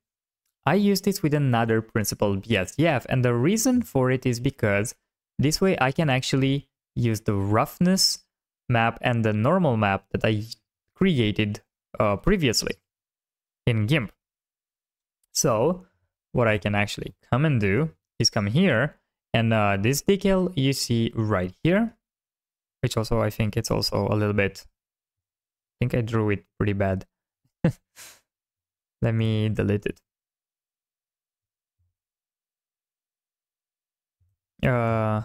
I use this with another Principled BSDF, and the reason for it is because this way I can actually use the roughness map and the normal map that I created uh, previously in GIMP. So what I can actually come and do is come here and uh, this decal you see right here, which also I think it's also a little bit, I think I drew it pretty bad. Let me delete it. Uh,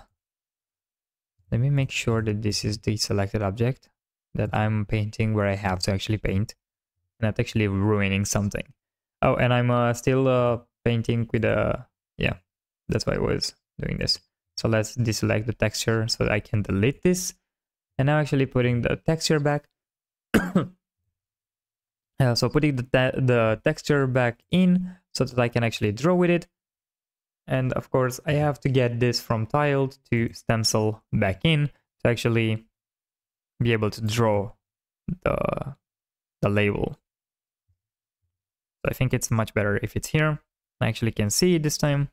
let me make sure that this is the selected object that I'm painting where I have to actually paint, not actually ruining something. Oh, and I'm uh, still uh, painting with a, yeah, that's why I was doing this. So let's deselect the texture so I can delete this. And now actually putting the texture back. uh, so putting the, te the texture back in so that I can actually draw with it. And of course, I have to get this from tiled to stencil back in to actually be able to draw the, the label. So I think it's much better if it's here. I actually can see it this time.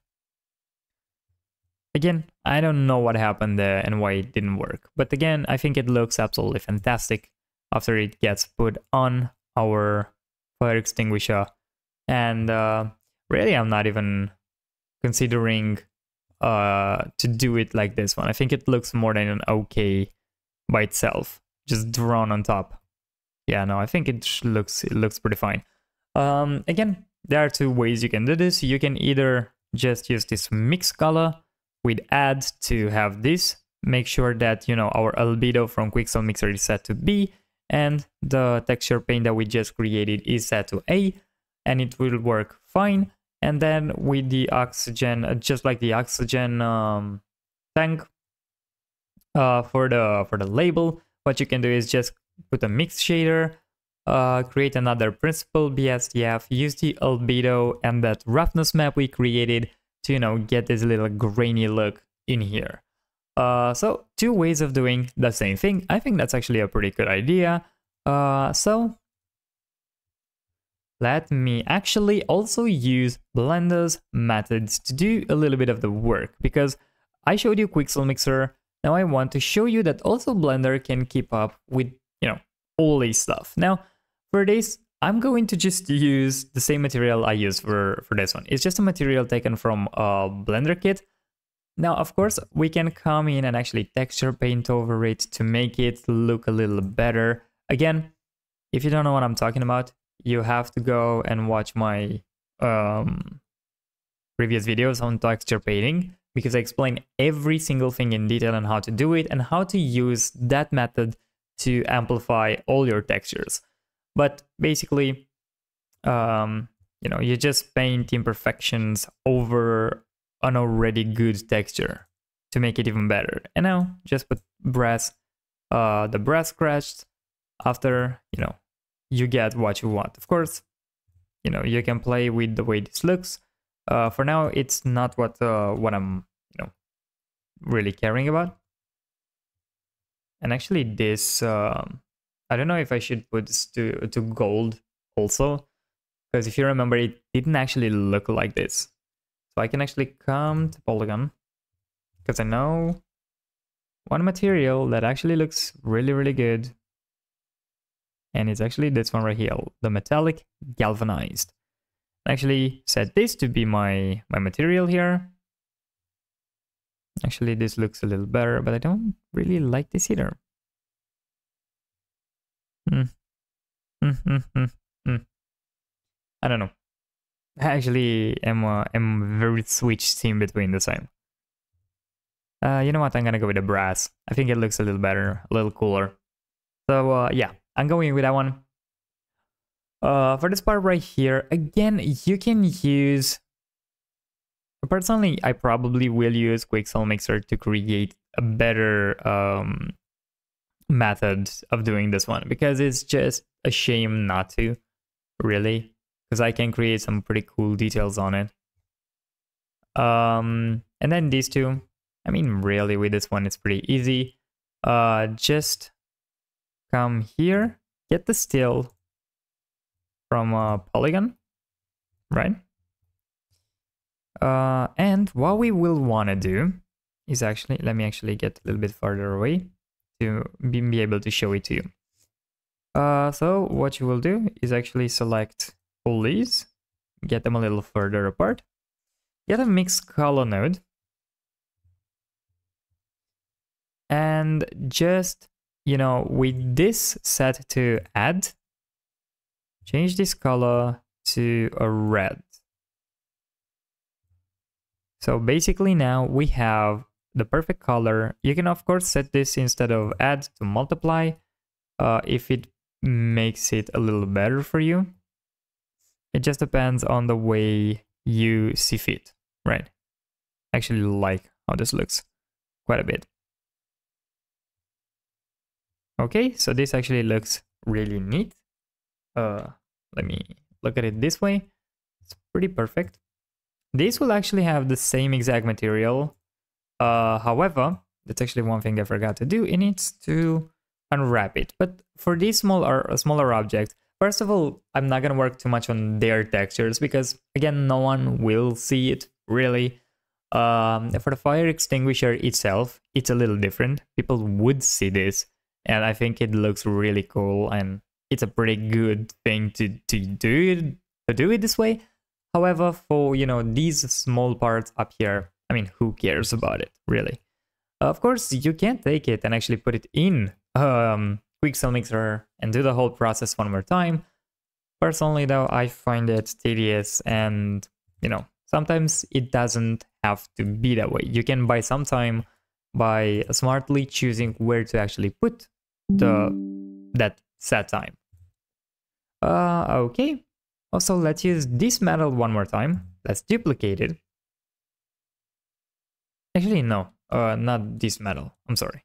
Again, I don't know what happened there and why it didn't work. But again, I think it looks absolutely fantastic after it gets put on our fire extinguisher. And uh, really, I'm not even considering uh, to do it like this one. I think it looks more than an okay by itself, just drawn on top. Yeah, no, I think it looks it looks pretty fine. Um, again, there are two ways you can do this. You can either just use this mix color with add to have this. Make sure that you know our albedo from Quixel Mixer is set to B and the texture paint that we just created is set to A and it will work fine and then with the oxygen uh, just like the oxygen um, tank uh, for the for the label what you can do is just put a mix shader uh, create another Principled BSDF use the albedo and that roughness map we created to you know get this little grainy look in here Uh, so two ways of doing the same thing. I think that's actually a pretty good idea. Uh, so let me actually also use Blender's methods to do a little bit of the work because I showed you Quixel Mixer. Now I want to show you that also Blender can keep up with, you know, all this stuff. Now, for this, I'm going to just use the same material I use for, for this one. It's just a material taken from a Blender kit. Now, of course, we can come in and actually texture paint over it to make it look a little better. Again, if you don't know what I'm talking about, you have to go and watch my um, previous videos on texture painting because I explain every single thing in detail and how to do it and how to use that method to amplify all your textures. But basically, um, you know, you just paint imperfections over an already good texture to make it even better. And now just put brass, uh, the brass scratched after, you know, you get what you want. Of course, you know, you can play with the way this looks. Uh, for now, it's not what uh, what I'm, you know, really caring about. And actually, this um, I don't know if I should put this to to gold also, because if you remember, it didn't actually look like this. So I can actually come to Poliigon, because I know one material that actually looks really really good and it's actually this one right here, the metallic galvanized. I actually set this to be my, my material here. Actually, this looks a little better, but I don't really like this either. Hmm, hmm, hmm. I don't know. I actually am, am very switched in between the same. Uh, you know what? I'm gonna go with the brass. I think it looks a little better, a little cooler. So uh, yeah, I'm going with that one. Uh, for this part right here, again, you can use... Personally, I probably will use Quixel Mixer to create a better um, method of doing this one because it's just a shame not to, really, because I can create some pretty cool details on it. Um, and then these two, I mean, really, with this one, it's pretty easy. Uh, just come here, get the still from a Poliigon, right? Uh, and what we will want to do is actually, let me actually get a little bit further away to be, able to show it to you. Uh, so what you will do is actually select all these, get them a little further apart, get a mix color node, and just you know, with this set to add, change this color to a red. So basically now we have the perfect color. You can of course set this instead of add to multiply uh, if it makes it a little better for you. It just depends on the way you see fit, right? I actually like how this looks quite a bit. Okay, so this actually looks really neat. Uh, let me look at it this way. It's pretty perfect. This will actually have the same exact material. Uh, however, that's actually one thing I forgot to do. It needs to unwrap it. But for these smaller, smaller objects, first of all, I'm not going to work too much on their textures because, again, no one will see it really. Um, for the fire extinguisher itself, it's a little different. People would see this and I think it looks really cool and it's a pretty good thing to to do to do it this way. However, for you know these small parts up here, I mean, who cares about it really? Of course, you can take it and actually put it in um, Quixel Mixer and do the whole process one more time. Personally, though, I find it tedious and you know sometimes it doesn't have to be that way. You can buy some time by smartly choosing where to actually put the that set time. Uh, okay. Also, let's use this metal one more time. Let's duplicate it. Actually, no, uh, not this metal. I'm sorry.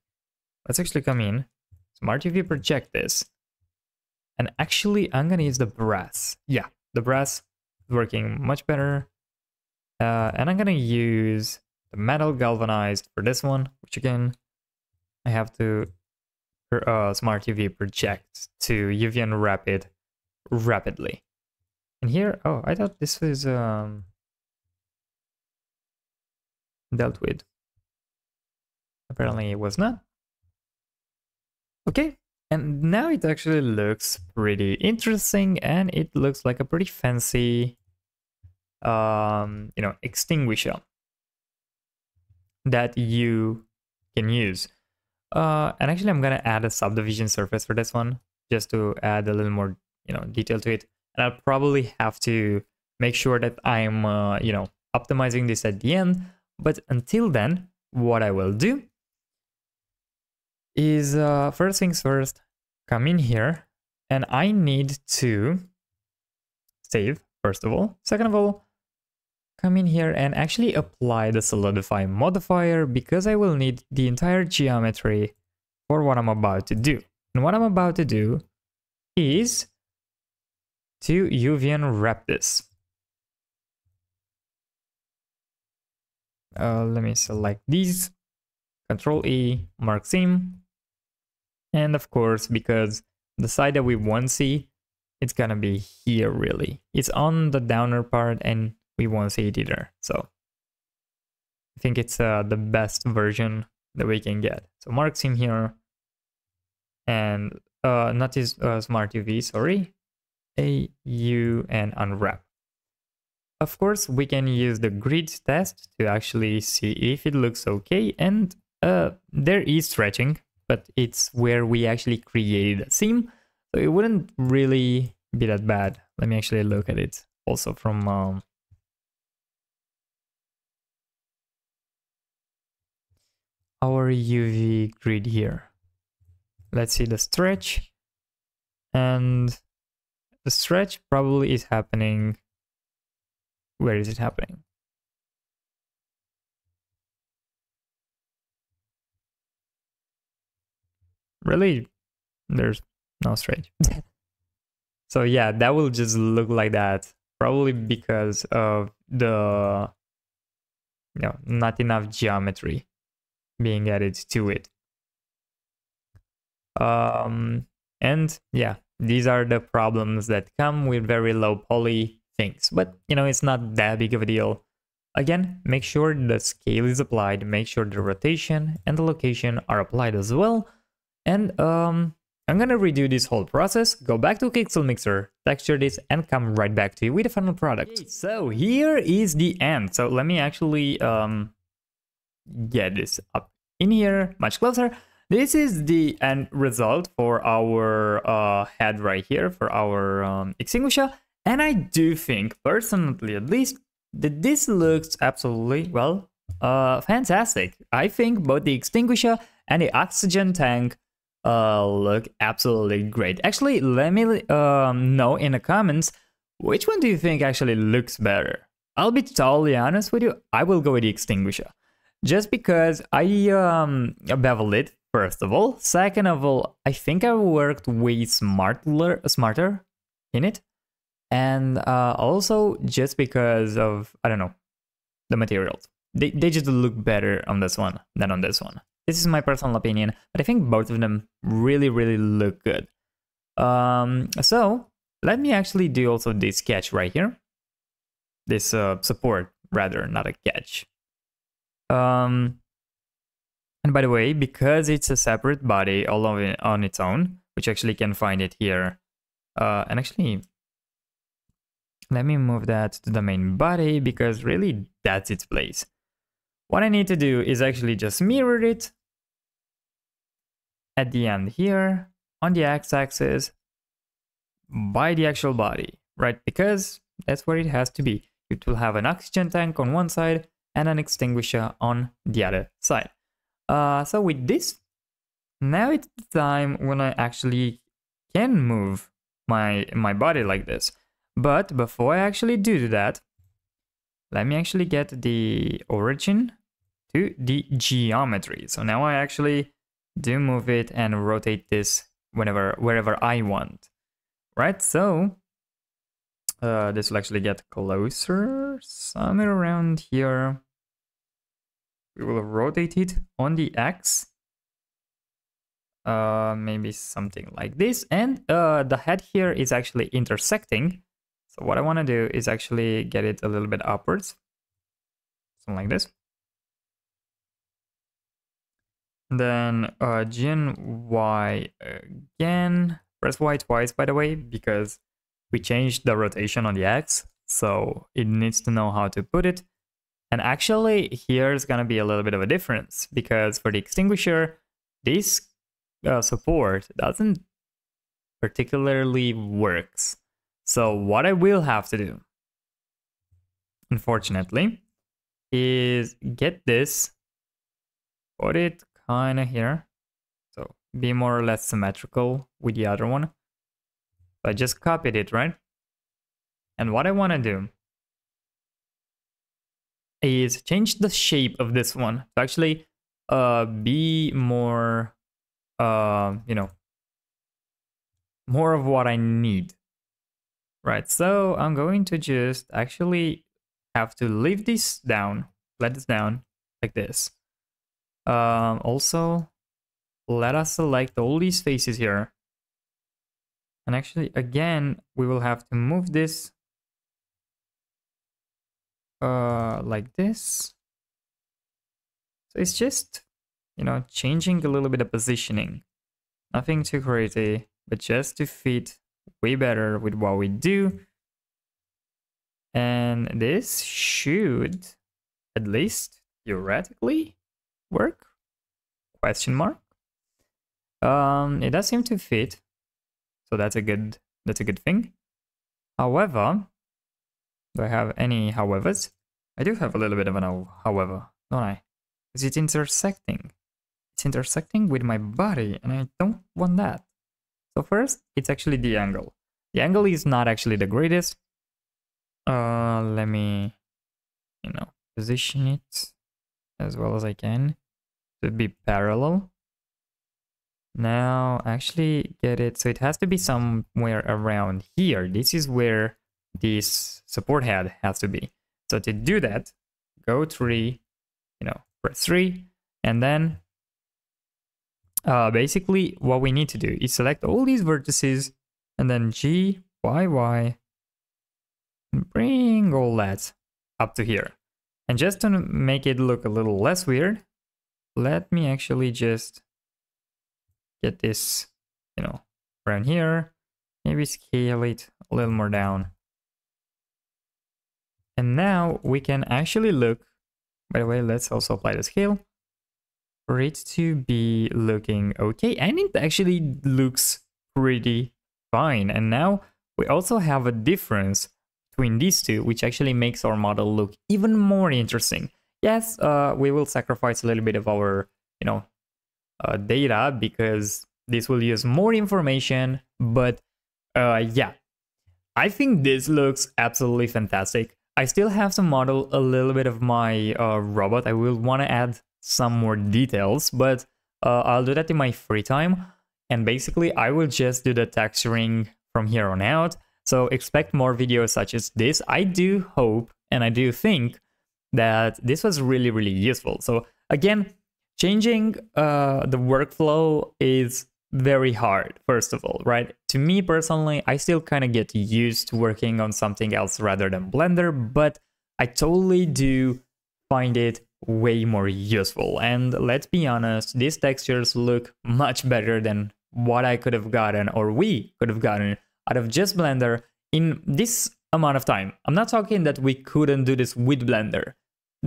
Let's actually come in. Smart UV project this. And actually, I'm gonna use the brass. Yeah, the brass is working much better. Uh, and I'm gonna use the metal galvanized for this one, which again, I have to uh, smart UV project to UV unwrap it rapidly. And here, oh, I thought this was um, dealt with. Apparently it was not. Okay, and now it actually looks pretty interesting and it looks like a pretty fancy, um, you know, extinguisher that you can use. Uh, and actually I'm gonna add a subdivision surface for this one just to add a little more, you know, detail to it. And I'll probably have to make sure that I'm, uh, you know, optimizing this at the end. But until then, what I will do is uh, first things first, come in here and I need to save first of all. Second of all, come in here and actually apply the solidify modifier because I will need the entire geometry for what I'm about to do. And what I'm about to do is to UV unwrap this. Uh, let me select these, Control E, mark seam, and of course, because the side that we won't see, it's gonna be here really. It's on the downer part and we won't see it either. So I think it's uh, the best version that we can get. So mark seam here and uh, not this uh, smart UV, sorry, A, U and unwrap. Of course, we can use the grid test to actually see if it looks okay and uh, there is stretching but it's where we actually created a seam. So it wouldn't really be that bad. Let me actually look at it also from um, our UV grid here. Let's see the stretch. And the stretch probably is happening. Where is it happening? really there's no stretch. so yeah, that will just look like that. Probably because of the you know, not enough geometry being added to it. Um, and yeah, these are the problems that come with very low poly things. But you know, it's not that big of a deal. Again, make sure the scale is applied, make sure the rotation and the location are applied as well, and um, I'm gonna redo this whole process, go back to Quixel Mixer, texture this, and come right back to you with the final product. So here is the end. So let me actually um, get this up in here, much closer. This is the end result for our uh, head right here, for our um, extinguisher. And I do think, personally at least, that this looks absolutely, well, uh, fantastic. I think both the extinguisher and the oxygen tank uh, look absolutely great. Actually, let me um, know in the comments which one do you think actually looks better. I'll be totally honest with you, I will go with the extinguisher. Just because I um, beveled it, first of all. Second of all, I think I worked way smarter, smarter in it. And uh, also just because of, I don't know, the materials. They, they just look better on this one than on this one. This is my personal opinion, but I think both of them really, really look good. Um, so let me actually do also this sketch right here. This uh, support, rather, not a catch. Um, and by the way, because it's a separate body all it on its own, which actually can find it here. Uh, and actually, let me move that to the main body because really that's its place. What I need to do is actually just mirror it at the end here on the x-axis by the actual body, right? Because that's where it has to be. It will have an oxygen tank on one side and an extinguisher on the other side. Uh, so with this, now it's the time when I actually can move my, my body like this. But before I actually do that, let me actually get the origin to the geometry. So now I actually do move it and rotate this whenever wherever I want. Right, so uh, this will actually get closer somewhere around here. we will rotate it on the X. Uh, maybe something like this. And uh, the head here is actually intersecting. So what I want to do is actually get it a little bit upwards. Something like this. Then uh, Gen Y again. Press Y twice, by the way, because we changed the rotation on the X. So it needs to know how to put it. And actually, here's going to be a little bit of a difference because for the extinguisher, this uh, support doesn't particularly works. So what I will have to do, unfortunately, is get this, put it kind of here. So be more or less symmetrical with the other one. I just copied it, right? And what I want to do is change the shape of this one to actually uh, be more, uh, you know, more of what I need. Right, so I'm going to just actually have to leave this down, let this down like this. Um, also, let us select all these faces here. And actually, again, we will have to move this uh, like this. So it's just, you know, changing a little bit of positioning. Nothing too crazy, but just to fit way better with what we do. And this should, at least theoretically, work? Question mark. Um, it does seem to fit, so that's a good that's a good thing. However, do I have any howevers? I do have a little bit of an however, don't I? Is it intersecting? It's intersecting with my body, and I don't want that. So first, it's actually the angle. The angle is not actually the greatest. Uh, let me, you know, position it as well as I can to be parallel. Now, actually get it, so it has to be somewhere around here. This is where this support head has to be. So to do that, go three, you know, press three, and then uh, basically what we need to do is select all these vertices and then G, Y, Y, and bring all that up to here. And just to make it look a little less weird, let me actually just get this, you know, around here, maybe scale it a little more down. And now we can actually look, by the way, let's also apply the scale for it to be looking okay. And it actually looks pretty fine. And now we also have a difference between these two, which actually makes our model look even more interesting. Yes, uh, we will sacrifice a little bit of our, you know, uh, data because this will use more information, but uh, yeah, I think this looks absolutely fantastic. I still have to model a little bit of my uh, robot. I will want to add some more details, but uh, I'll do that in my free time. And basically, I will just do the texturing from here on out. So expect more videos such as this. I do hope and I do think that this was really, really useful. So again, changing uh, the workflow is very hard, first of all, right? To me personally, I still kind of get used to working on something else rather than Blender, but I totally do find it way more useful. And let's be honest, these textures look much better than what I could have gotten or we could have gotten out of just Blender in this amount of time. I'm not talking that we couldn't do this with Blender.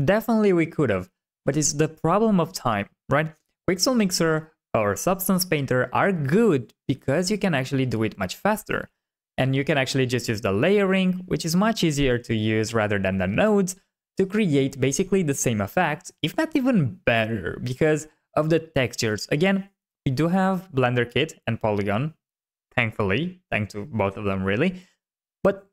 Definitely we could have, but it's the problem of time, right? Quixel Mixer or Substance Painter are good because you can actually do it much faster. And you can actually just use the layering, which is much easier to use rather than the nodes, to create basically the same effect, if not even better, because of the textures. Again, we do have Blender Kit and Poliigon, thankfully, thanks to both of them really. But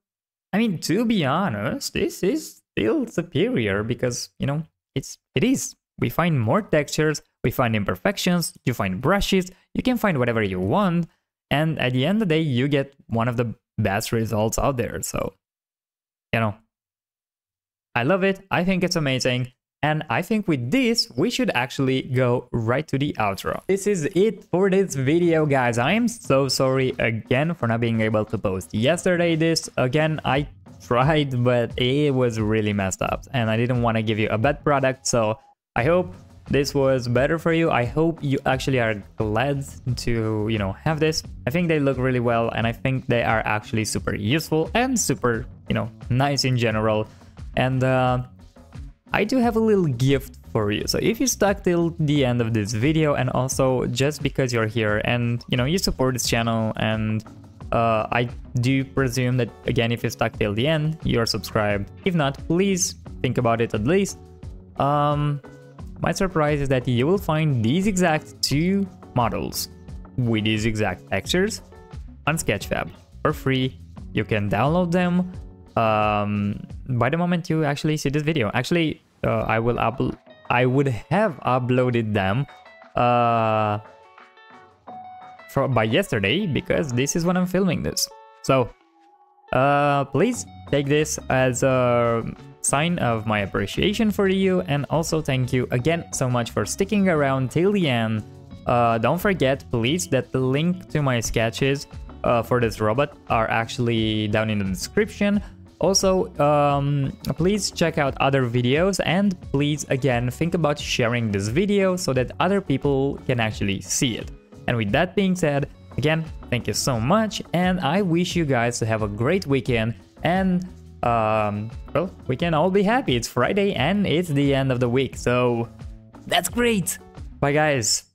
I mean, to be honest, this is still superior because, you know, it's it is. We find more textures, we find imperfections, you find brushes, you can find whatever you want, and at the end of the day, you get one of the best results out there. So, you know, I love it. I think it's amazing. And I think with this, we should actually go right to the outro. This is it for this video, guys. I am so sorry again for not being able to post yesterday this. Again, I tried, but it was really messed up and I didn't want to give you a bad product. So I hope this was better for you. I hope you actually are glad to, you know, have this. I think they look really well and I think they are actually super useful and super, you know, nice in general. And uh, I do have a little gift for you. So if you stuck till the end of this video and also just because you're here and you know you support this channel and uh, I do presume that again if you stuck till the end you're subscribed. If not, please think about it at least. Um, my surprise is that you will find these exact two models with these exact textures on Sketchfab for free. You can download them um, by the moment you actually see this video. Actually, uh, I will up I would have uploaded them uh, for, by yesterday because this is when I'm filming this. So uh, please take this as a sign of my appreciation for you and also thank you again so much for sticking around till the end. Uh, don't forget please that the link to my sketches uh, for this robot are actually down in the description. Also, um, please check out other videos and please again think about sharing this video so that other people can actually see it. And with that being said, again, thank you so much and I wish you guys to have a great weekend and um, well, we can all be happy. It's Friday and it's the end of the week, so that's great. Bye guys.